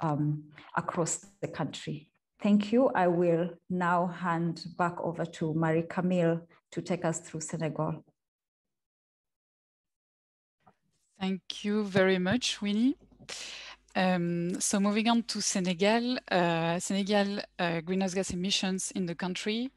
um, across the country. Thank you. I will now hand back over to Marie Camille to take us through Senegal. Thank you very much, Winnie. Um, so moving on to Senegal, uh, Senegal uh, greenhouse gas emissions in the country,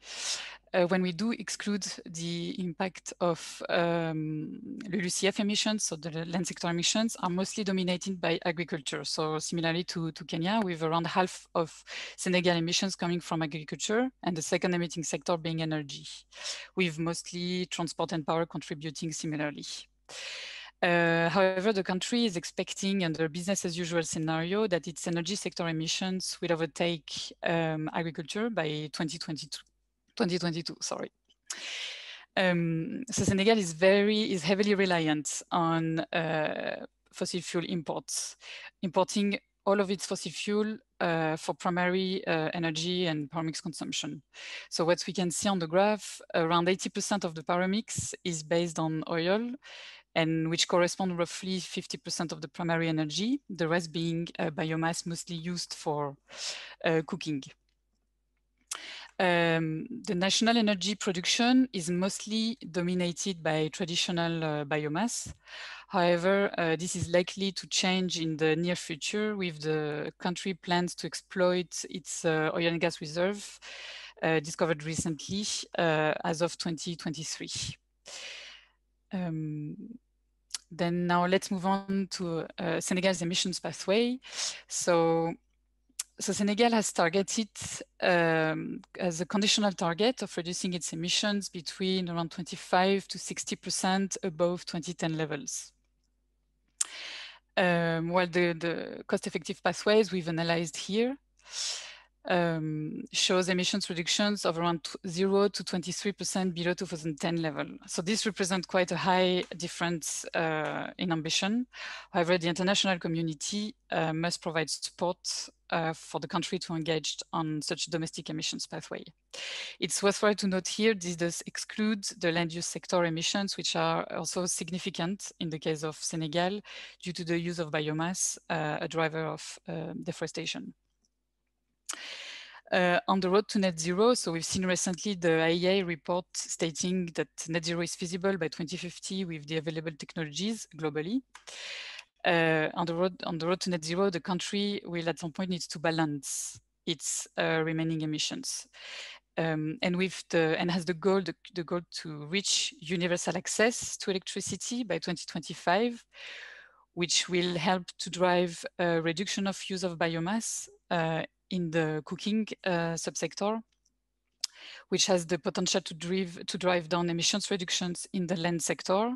uh, when we do exclude the impact of um, LULUCF emissions, so the land sector emissions are mostly dominated by agriculture. So similarly to, to Kenya, with around half of Senegal emissions coming from agriculture and the second emitting sector being energy, with mostly transport and power contributing similarly. Uh, however, the country is expecting under business as usual scenario that its energy sector emissions will overtake um, agriculture by 2022, 2022 sorry. Um, so Senegal is very is heavily reliant on uh, fossil fuel imports, importing all of its fossil fuel uh, for primary uh, energy and power mix consumption. So what we can see on the graph, around 80% of the power mix is based on oil, and which correspond roughly 50% of the primary energy, the rest being uh, biomass mostly used for uh, cooking. Um, the national energy production is mostly dominated by traditional uh, biomass. However, uh, this is likely to change in the near future with the country plans to exploit its uh, oil and gas reserve uh, discovered recently uh, as of 2023. Um, then now let's move on to uh, Senegal's emissions pathway. So, so Senegal has targeted um, as a conditional target of reducing its emissions between around 25 to 60% above 2010 levels. Um, while the, the cost-effective pathways we've analyzed here um, shows emissions reductions of around 0 to 23% below 2010 level. So this represents quite a high difference uh, in ambition. However, the international community uh, must provide support uh, for the country to engage on such domestic emissions pathway. It's worthwhile to note here, this does exclude the land use sector emissions, which are also significant in the case of Senegal due to the use of biomass, uh, a driver of um, deforestation. Uh, on the road to net zero, so we've seen recently the IEA report stating that net zero is feasible by 2050 with the available technologies globally. Uh, on the road on the road to net zero, the country will at some point needs to balance its uh, remaining emissions. Um, and with the and has the goal the, the, goal to reach universal access to electricity by 2025, which will help to drive a reduction of use of biomass uh, in the cooking uh, subsector, which has the potential to drive, to drive down emissions reductions in the land sector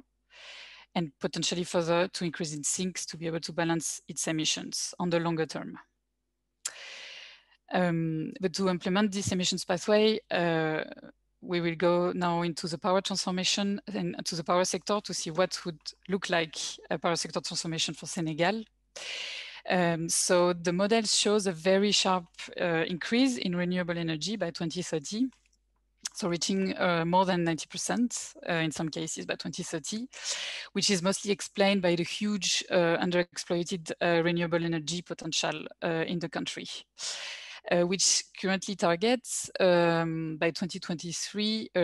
and potentially further to increase its sinks to be able to balance its emissions on the longer term. Um, but to implement this emissions pathway, uh, we will go now into the power transformation and to the power sector to see what would look like a power sector transformation for Senegal. Um, so the model shows a very sharp uh, increase in renewable energy by 2030. So reaching uh, more than 90% uh, in some cases by 2030, which is mostly explained by the huge uh, underexploited uh, renewable energy potential uh, in the country. Uh, which currently targets um, by 2023 uh,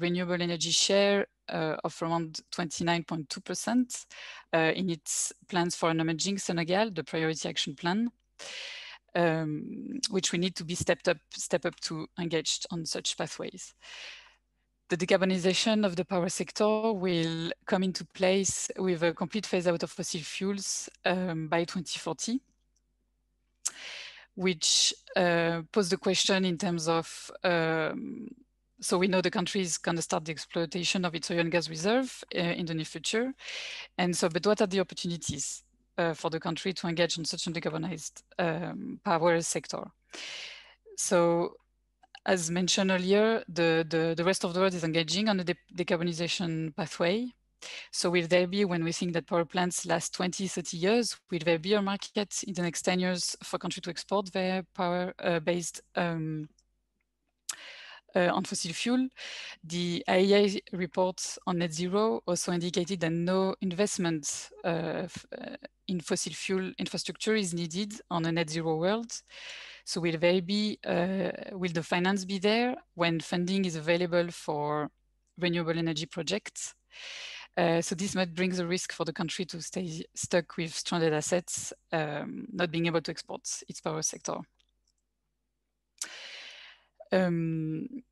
renewable energy share uh, of around 29.2% uh, in its plans for an emerging Senegal, the priority action plan. Um, which we need to be stepped up, step up to engaged on such pathways. The decarbonization of the power sector will come into place with a complete phase out of fossil fuels um, by 2040 which uh, pose the question in terms of um, so we know the country is going to start the exploitation of its oil and gas reserve uh, in the near future. And so, but what are the opportunities uh, for the country to engage in such a decarbonized um, power sector? So, as mentioned earlier, the, the, the, rest of the world is engaging on the de decarbonization pathway. So will there be, when we think that power plants last 20, 30 years, will there be a market in the next 10 years for countries to export their power-based uh, um, uh, on fossil fuel. The IEA report on net zero also indicated that no investment uh, uh, in fossil fuel infrastructure is needed on a net zero world. So will there be, uh, will the finance be there when funding is available for renewable energy projects? Uh, so this might bring the risk for the country to stay stuck with stranded assets, um, not being able to export its power sector. Um,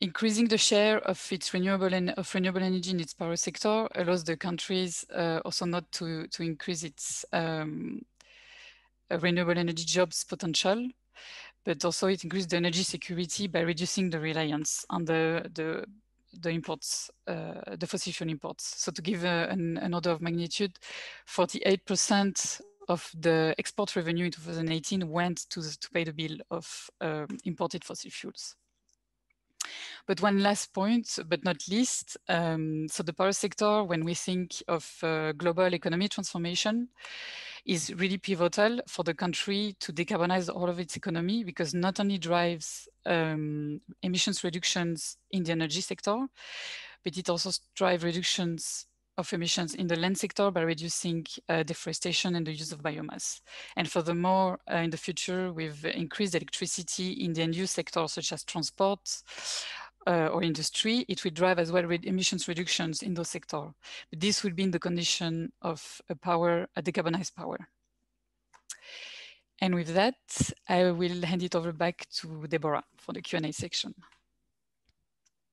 increasing the share of its renewable and of renewable energy in its power sector allows the countries uh, also not to to increase its um, uh, renewable energy jobs potential, but also it increases the energy security by reducing the reliance on the the the imports, uh, the fossil fuel imports. So to give a, an, an order of magnitude, 48% of the export revenue in 2018 went to, to pay the bill of um, imported fossil fuels. But one last point, but not least, um, so the power sector, when we think of uh, global economy transformation, is really pivotal for the country to decarbonize all of its economy because not only drives um, emissions reductions in the energy sector, but it also drives reductions of emissions in the land sector by reducing uh, deforestation and the use of biomass. And furthermore, uh, in the future, with increased electricity in the end-use sector, such as transport uh, or industry, it will drive as well emissions reductions in those sectors. But this will be in the condition of a power, a decarbonized power. And with that, I will hand it over back to Deborah for the Q&A section.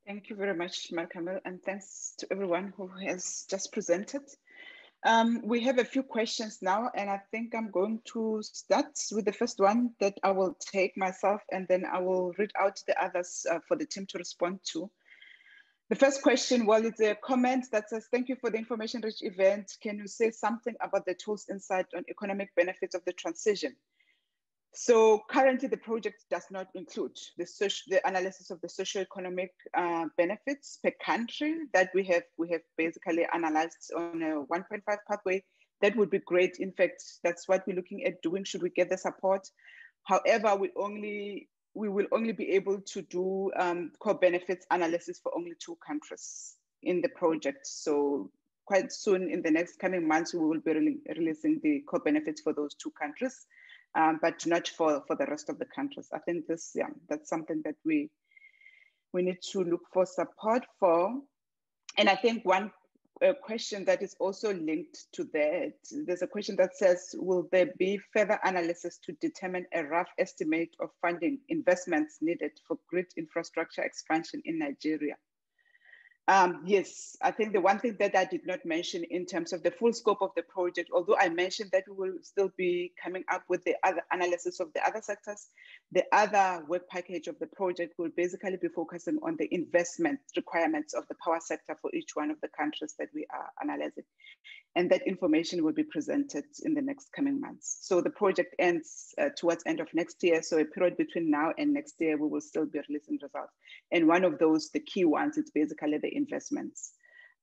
Thank you very much, Mark and thanks to everyone who has just presented. Um, we have a few questions now, and I think I'm going to start with the first one that I will take myself, and then I will read out the others uh, for the team to respond to. The first question, well, it's a comment that says, thank you for the information-rich event. Can you say something about the tool's insight on economic benefits of the transition? So currently the project does not include the, social, the analysis of the socio-economic uh, benefits per country that we have, we have basically analyzed on a 1.5 pathway. That would be great. In fact, that's what we're looking at doing should we get the support. However, we only we will only be able to do um, co-benefits analysis for only two countries in the project. So quite soon in the next coming months, we will be re releasing the co-benefits for those two countries um, but not for, for the rest of the countries. I think this, yeah, that's something that we we need to look for support for. And I think one uh, question that is also linked to that, there's a question that says, will there be further analysis to determine a rough estimate of funding investments needed for grid infrastructure expansion in Nigeria? Um, yes, I think the one thing that I did not mention in terms of the full scope of the project, although I mentioned that we will still be coming up with the other analysis of the other sectors, the other work package of the project will basically be focusing on the investment requirements of the power sector for each one of the countries that we are analyzing. And that information will be presented in the next coming months. So the project ends uh, towards end of next year. So a period between now and next year, we will still be releasing results. And one of those, the key ones, it's basically the investments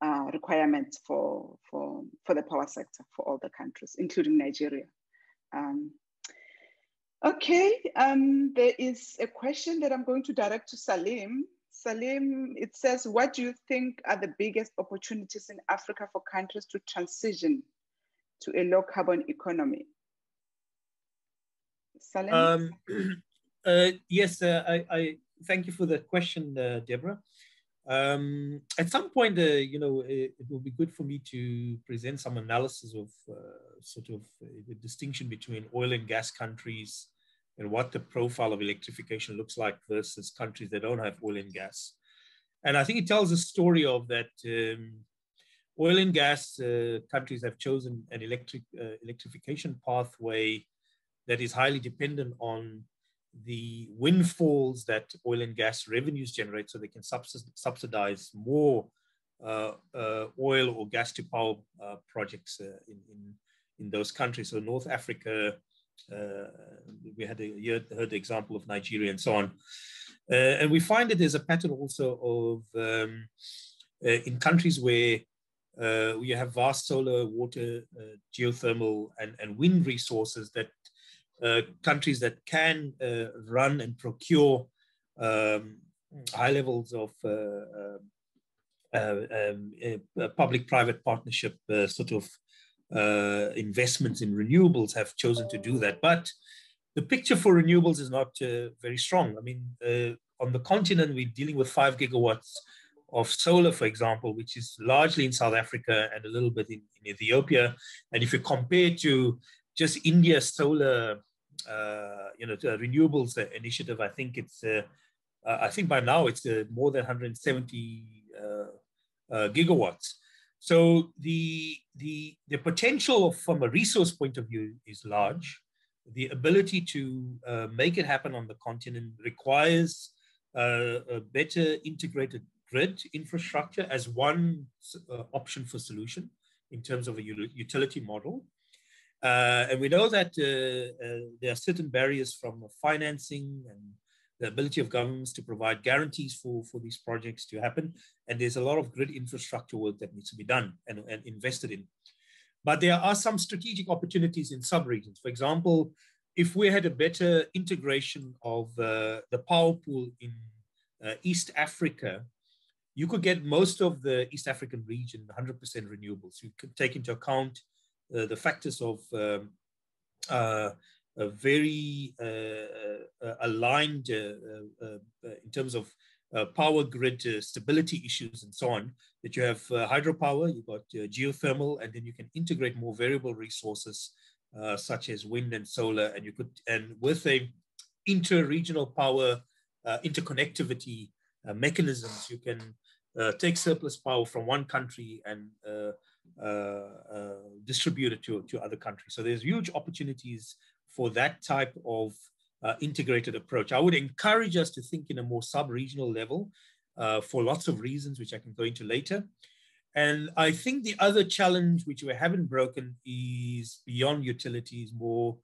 uh, requirements for, for, for the power sector for all the countries, including Nigeria. Um, okay, um, there is a question that I'm going to direct to Saliem. Saliem, it says, what do you think are the biggest opportunities in Africa for countries to transition to a low carbon economy? Saliem? Um, *clears throat* uh, yes, uh, I, I, thank you for the question, uh, Deborah. Um, at some point, uh, you know, it, it, will be good for me to present some analysis of uh, sort of uh, the distinction between oil and gas countries and what the profile of electrification looks like versus countries that don't have oil and gas. And I think it tells a story of that um, oil and gas uh, countries have chosen an electric uh, electrification pathway that is highly dependent on the windfalls that oil and gas revenues generate so they can subsidize more uh, uh, oil or gas to power uh, projects uh, in, in, in, those countries. So North Africa, uh, we had a, heard the example of Nigeria and so on. Uh, and we find that there's a pattern also of um, in countries where you have vast solar, water, geothermal, and, and wind resources that countries that can uh, run and procure um, high levels of uh, um, public-private partnership sort of investments in renewables have chosen to do that. But the picture for renewables is not very strong. I mean, on the continent, we're dealing with five gigawatts of solar, for example, which is largely in South Africa and a little bit in, in Ethiopia. And if you compare to just India's solar uh, you know, renewables initiative, I think it's, uh, uh, I think by now it's more than 170 gigawatts. So the, the, the potential from a resource point of view is large. The ability to uh, make it happen on the continent requires uh, a better integrated grid infrastructure as one uh, option for solution in terms of a utility model. Uh, and we know that uh, uh, there are certain barriers from financing and the ability of governments to provide guarantees for, for these projects to happen. And there's a lot of grid infrastructure work that needs to be done and, and invested in. But there are some strategic opportunities in sub-regions. For example, if we had a better integration of uh, the power pool in uh, East Africa, you could get most of the East African region 100% renewables. You could take into account Uh, the factors of um, uh, very uh, uh, uh aligned in terms of power grid stability issues and so on, that you have hydropower, you've got geothermal, and then you can integrate more variable resources such as wind and solar, and you could, and with a inter-regional power interconnectivity mechanisms, you can uh, take surplus power from one country and uh, uh, distributed to, to other countries. So there's huge opportunities for that type of uh, integrated approach. I would encourage us to think in a more sub-regional level uh, for lots of reasons, which I can go into later. And I think the other challenge, which we haven't broken, is beyond utilities, more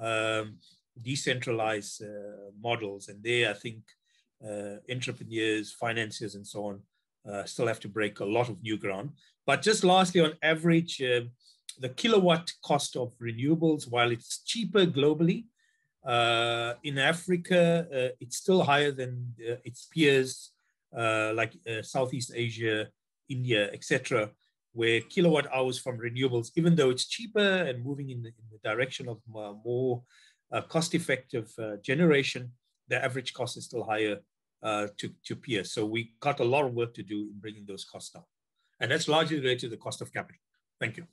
um, decentralized uh, models. And there, I think uh, entrepreneurs, financiers, and so on uh, still have to break a lot of new ground. But just lastly, on average, uh, the kilowatt cost of renewables, while it's cheaper globally, uh, in Africa, uh, it's still higher than its peers like Southeast Asia, India, etc., where kilowatt hours from renewables, even though it's cheaper and moving in the, in the direction of more uh, cost-effective uh, generation, the average cost is still higher uh, to, to peers. So we got a lot of work to do in bringing those costs down. And that's largely related to the cost of capital. Thank you.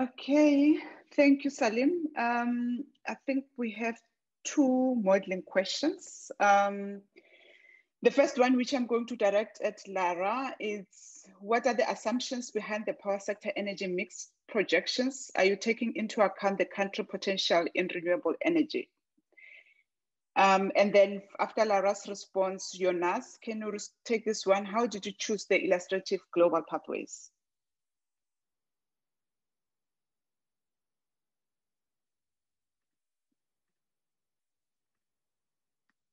Okay, thank you, Saliem. Um, I think we have two modeling questions. Um, the first one, which I'm going to direct at Lara, is what are the assumptions behind the power sector energy mix projections? Are you taking into account the country potential in renewable energy? Um, and then after Lara's response, Jonas, can you take this one? How did you choose the illustrative global pathways?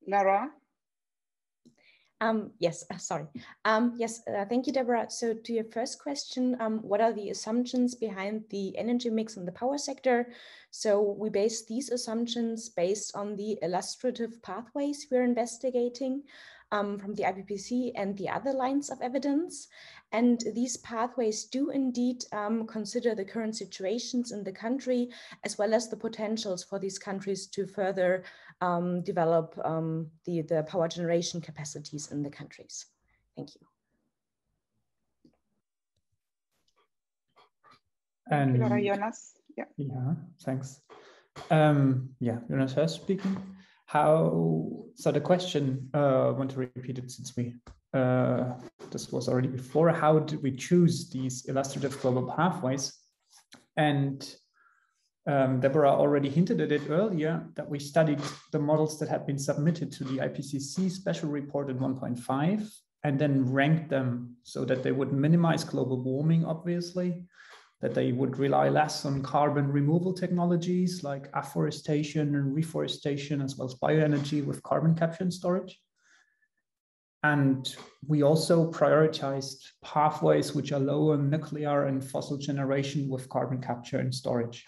Lara? Um, yes, uh, sorry. Um, yes, uh, thank you, Deborah. So to your first question, um, what are the assumptions behind the energy mix in the power sector? So we base these assumptions based on the illustrative pathways we're investigating um, from the IPPC and the other lines of evidence. And these pathways do indeed um, consider the current situations in the country, as well as the potentials for these countries to further um, develop um, the, the power generation capacities in the countries. Thank you. And Jonas. Yeah. Yeah, thanks. Um, yeah, Jonas Hörsch speaking. How, so the question, uh, I want to repeat it since we, uh, this was already before, how did we choose these illustrative global pathways? And um, Deborah already hinted at it earlier that we studied the models that had been submitted to the IPCC special report in 1.5 and then ranked them so that they would minimize global warming, obviously, that they would rely less on carbon removal technologies like afforestation and reforestation, as well as bioenergy with carbon capture and storage. And we also prioritized pathways which are low on nuclear and fossil generation with carbon capture and storage.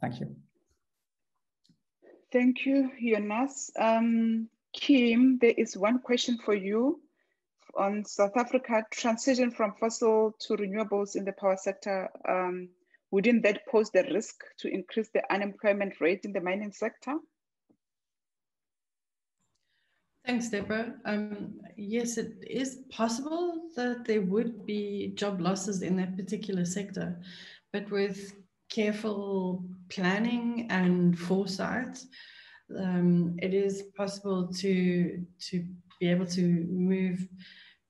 Thank you. Thank you, Jonas. Um, Kim, there is one question for you on South Africa transition from fossil to renewables in the power sector. Um, wouldn't that pose the risk to increase the unemployment rate in the mining sector? Thanks, Deborah. Um, yes, it is possible that there would be job losses in that particular sector, but with careful planning and foresight, um, it is possible to to be able to move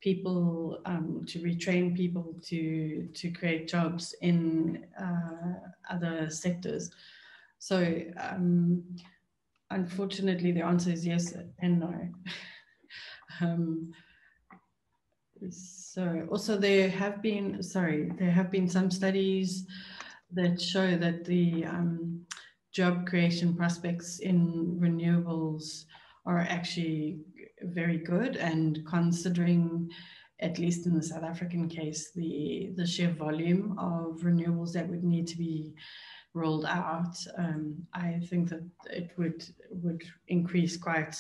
people um, to retrain people to to create jobs in uh, other sectors. So um, unfortunately, the answer is yes and no. *laughs* um, so also there have been sorry there have been some studies that show that the um, job creation prospects in renewables are actually very good and considering at least in the South African case, the, the sheer volume of renewables that would need to be rolled out, um, I think that it would would increase quite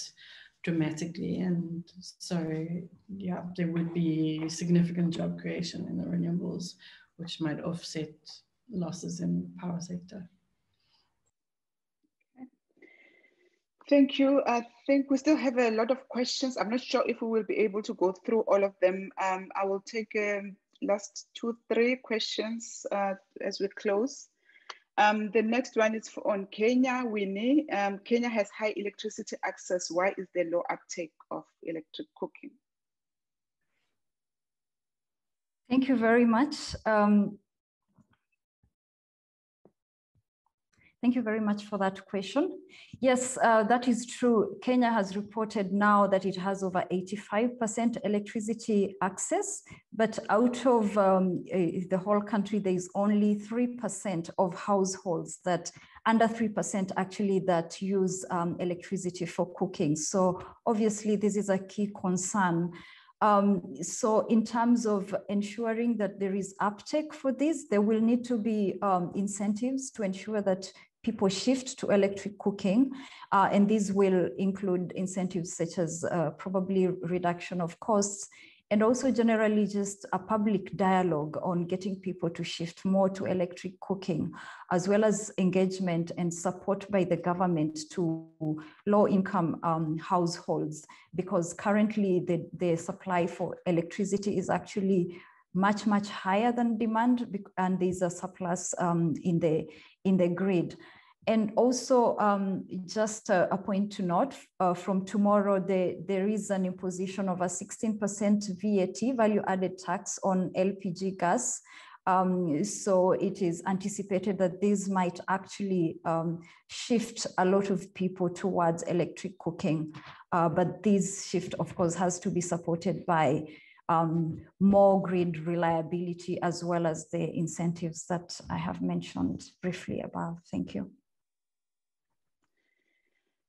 dramatically. And so, yeah, there would be significant job creation in the renewables, which might offset losses in the power sector. Thank you. I think we still have a lot of questions. I'm not sure if we will be able to go through all of them. Um, I will take um, last two, three questions uh, as we close. Um, the next one is on Kenya, Winnie. Um, Kenya has high electricity access. Why is there low uptake of electric cooking? Thank you very much. Um, Thank you very much for that question. Yes, uh, that is true. Kenya has reported now that it has over 85% electricity access, but out of um, the whole country, there is only 3% of households that, under 3% actually, that use um, electricity for cooking. So obviously this is a key concern. Um, so in terms of ensuring that there is uptake for this, there will need to be um, incentives to ensure that people shift to electric cooking. Uh, and these will include incentives such as uh, probably reduction of costs and also generally just a public dialogue on getting people to shift more to electric cooking, as well as engagement and support by the government to low income um, households, because currently the, the supply for electricity is actually much, much higher than demand and there's a surplus um, in, the, in the grid. And also, um, just a, a, point to note, uh, from tomorrow, the, there is an imposition of a 16% VAT value added tax on LPG gas. Um, so it is anticipated that this might actually um, shift a lot of people towards electric cooking. Uh, but this shift, of course, has to be supported by um, more grid reliability as well as the incentives that I have mentioned briefly above. Thank you.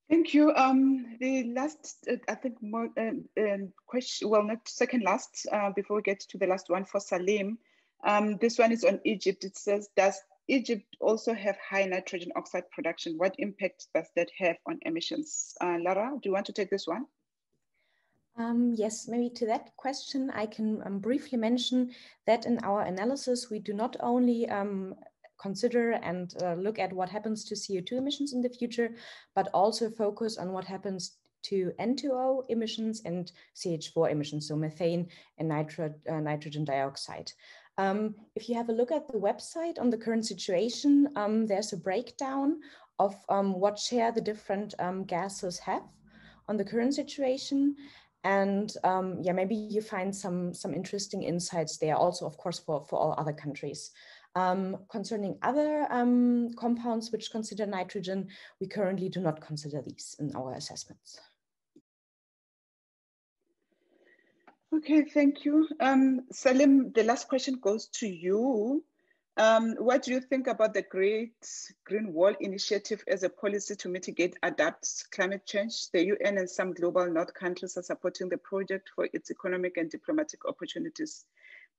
Thank you. Um, the last, uh, I think, more uh, uh, question, well, not second last, uh, before we get to the last one for Saliem. Um, this one is on Egypt. It says, does Egypt also have high nitrogen oxide production? What impact does that have on emissions? Uh, Lara, do you want to take this one? Um, yes, maybe to that question, I can um, briefly mention that in our analysis, we do not only um, consider and uh, look at what happens to CO2 emissions in the future, but also focus on what happens to N2O emissions and CH4 emissions, so methane and nitro, uh, nitrogen dioxide. Um, if you have a look at the website on the current situation, um, there's a breakdown of um, what share the different um, gases have on the current situation. And um, yeah, maybe you find some, some interesting insights there also, of course, for, for all other countries. Um, concerning other um, compounds which consider nitrogen, we currently do not consider these in our assessments. Okay, thank you. Um, Saliem, the last question goes to you. Um, what do you think about the Great Green Wall Initiative as a policy to mitigate, adapt climate change? The UN and some global north countries are supporting the project for its economic and diplomatic opportunities,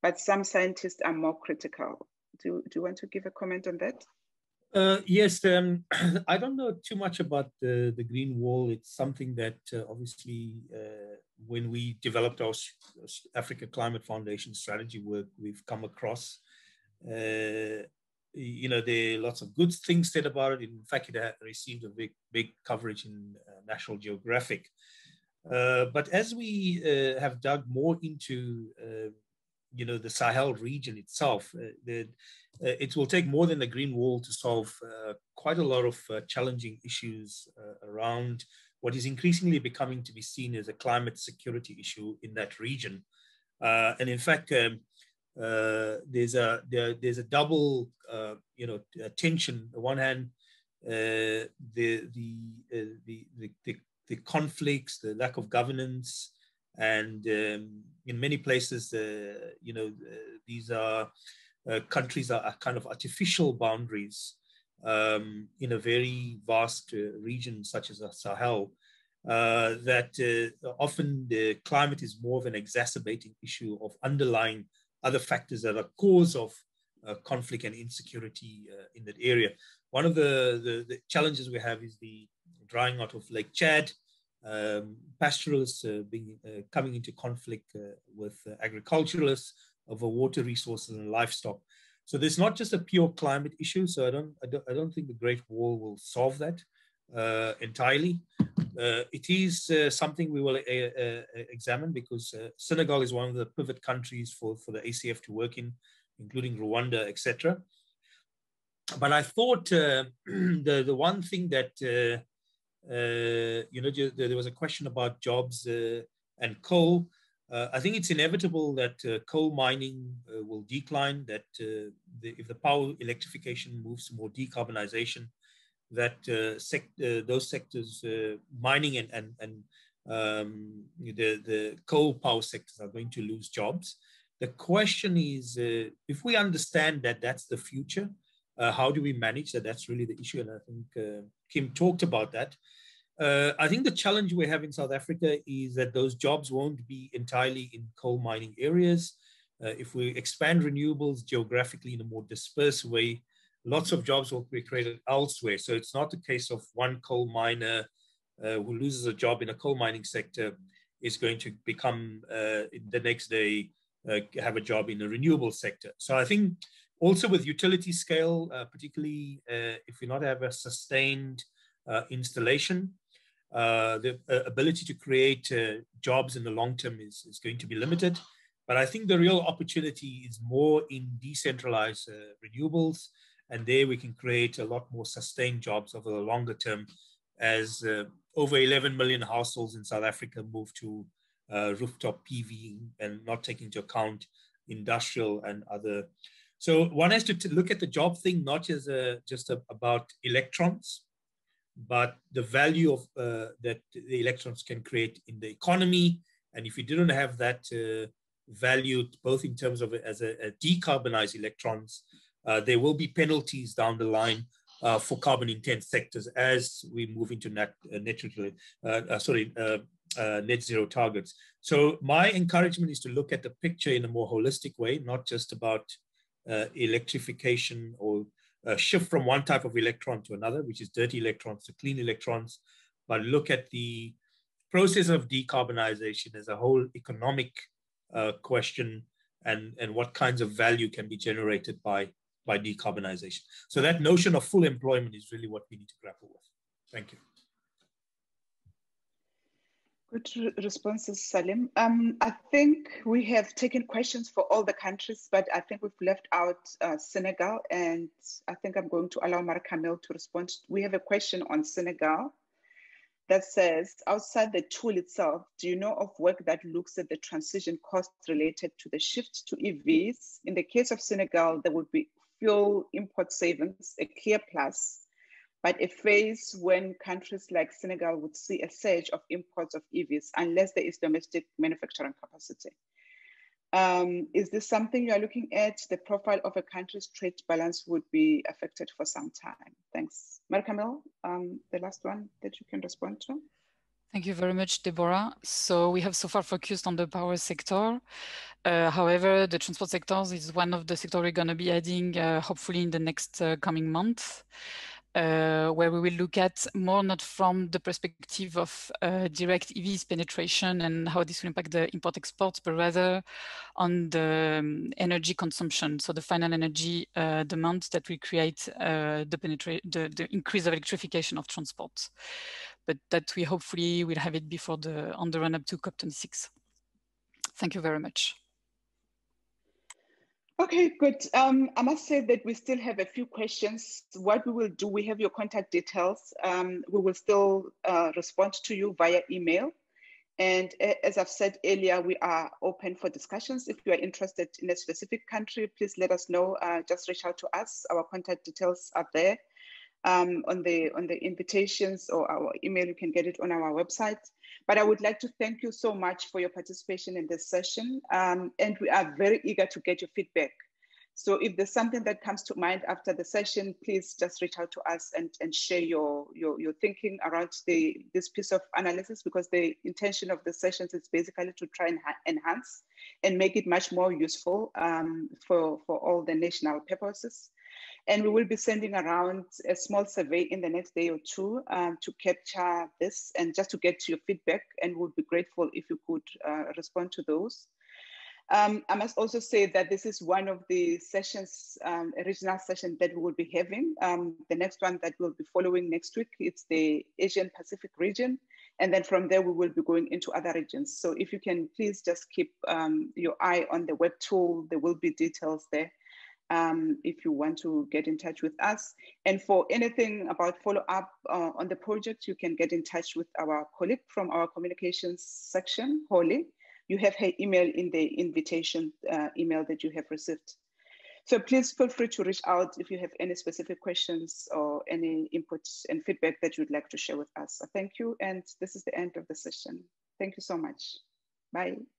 but some scientists are more critical. Do, do you want to give a comment on that? Uh, yes, um, *clears throat* I don't know too much about the, the Green Wall. It's something that uh, obviously, uh, when we developed our Africa Climate Foundation strategy work, we've come across. Uh, you know, there are lots of good things said about it. In fact, it received a big, big coverage in uh, National Geographic. Uh, but as we have dug more into you know the Sahel region itself. Uh, the, uh, it will take more than the green wall to solve uh, quite a lot of uh, challenging issues uh, around what is increasingly becoming to be seen as a climate security issue in that region. Uh, and in fact, um, there's a there, there's a double you know tension. On the one hand, the the, the the the the conflicts, the lack of governance, and um, in many places, uh, you know, uh, these are uh, countries are, kind of artificial boundaries um, in a very vast uh, region such as the Sahel. Uh, that uh, often the climate is more of an exacerbating issue of underlying other factors that are cause of conflict and insecurity in that area. One of the, the, the, challenges we have is the drying out of Lake Chad, um, pastoralists uh, being, uh, coming into conflict uh, with agriculturalists over water resources and livestock. So there's not just a pure climate issue. So I don't, I don't, I don't think the Great Wall will solve that uh, entirely. Uh, it is uh, something we will examine because Senegal is one of the pivot countries for, for the ACF to work in, including Rwanda, etc. But I thought *clears throat* the, the one thing that uh, you know, there was a question about jobs uh, and coal. uh, I think it's inevitable that uh, coal mining uh, will decline, that uh, the, if the power electrification moves to more decarbonization, that uh, sec uh, those sectors, mining and, and, and um, the, the coal power sectors are going to lose jobs. The question is, if we understand that that's the future, how do we manage that? That's really the issue. And I think Kim talked about that. Uh, I think the challenge we have in South Africa is that those jobs won't be entirely in coal mining areas. Uh, if we expand renewables geographically in a more dispersed way, lots of jobs will be created elsewhere. So it's not the case of one coal miner uh, who loses a job in a coal mining sector is going to become uh, the next day uh, have a job in the renewable sector. So I think also with utility scale, uh, particularly if we not have a sustained installation, uh, the uh, ability to create uh, jobs in the long term is, is going to be limited. But I think the real opportunity is more in decentralized uh, renewables. And there we can create a lot more sustained jobs over the longer term as uh, over 11 million households in South Africa move to rooftop PV and not taking into account industrial and other. So one has to look at the job thing, not as a, just a, about electrons, but the value of uh, that the electrons can create in the economy. And if you didn't have that uh, value, both in terms of as a, a decarbonized electrons, uh, there will be penalties down the line uh, for carbon intense sectors as we move into net, uh, net uh, sorry, net zero targets. So my encouragement is to look at the picture in a more holistic way, not just about electrification or shift from one type of electron to another, which is dirty electrons to clean electrons, but look at the process of decarbonization as a whole economic uh, question and, and what kinds of value can be generated by, by decarbonization. So that notion of full employment is really what we need to grapple with. Thank you. Good responses, Saliem. Um, I think we have taken questions for all the countries, but I think we've left out uh, Senegal, and I think I'm going to allow Marie-Camille to respond. We have a question on Senegal that says, outside the tool itself, do you know of work that looks at the transition costs related to the shift to EVs? In the case of Senegal, there would be fuel import savings, a clear plus, but a phase when countries like Senegal would see a surge of imports of EVs unless there is domestic manufacturing capacity. Um, is this something you are looking at? The profile of a country's trade balance would be affected for some time. Thanks. Marie-Camille, um, the last one that you can respond to. Thank you very much, Deborah. So we have so far focused on the power sector. Uh, however, the transport sector is one of the sectors we're going to be adding, uh, hopefully in the next uh, coming months uh, where we will look at more not from the perspective of uh, direct EVs penetration and how this will impact the import exports, but rather on the um, energy consumption. So the final energy uh, demand that will create the, the, the increase of electrification of transport. But that we hopefully will have it before the on the run up to COP26. Thank you very much. Okay, good. Um, I must say that we still have a few questions. What we will do, we have your contact details. Um, we will still uh, respond to you via email. And as I've said earlier, we are open for discussions. If you are interested in a specific country, please let us know. Uh, just reach out to us. Our contact details are there um, on the on the invitations or our email. You can get it on our website. But I would like to thank you so much for your participation in this session. Um, and we are very eager to get your feedback. So if there's something that comes to mind after the session, please just reach out to us and, and share your, your, your thinking around the, this piece of analysis because the intention of the sessions is basically to try and enhance and make it much more useful um, for, for all the national purposes. And we will be sending around a small survey in the next day or two um, to capture this and just to get your feedback. And we'll be grateful if you could uh, respond to those. Um, I must also say that this is one of the sessions, um, original session that we will be having. Um, the next one that we'll be following next week, it's the Asian Pacific region. And then from there, we will be going into other regions. So if you can please just keep um, your eye on the web tool, there will be details there um, if you want to get in touch with us. And for anything about follow up uh, on the project, you can get in touch with our colleague from our communications section, Holly. you have her email in the invitation uh, email that you have received. So please feel free to reach out if you have any specific questions or any inputs and feedback that you'd like to share with us. So thank you, and this is the end of the session. Thank you so much. Bye.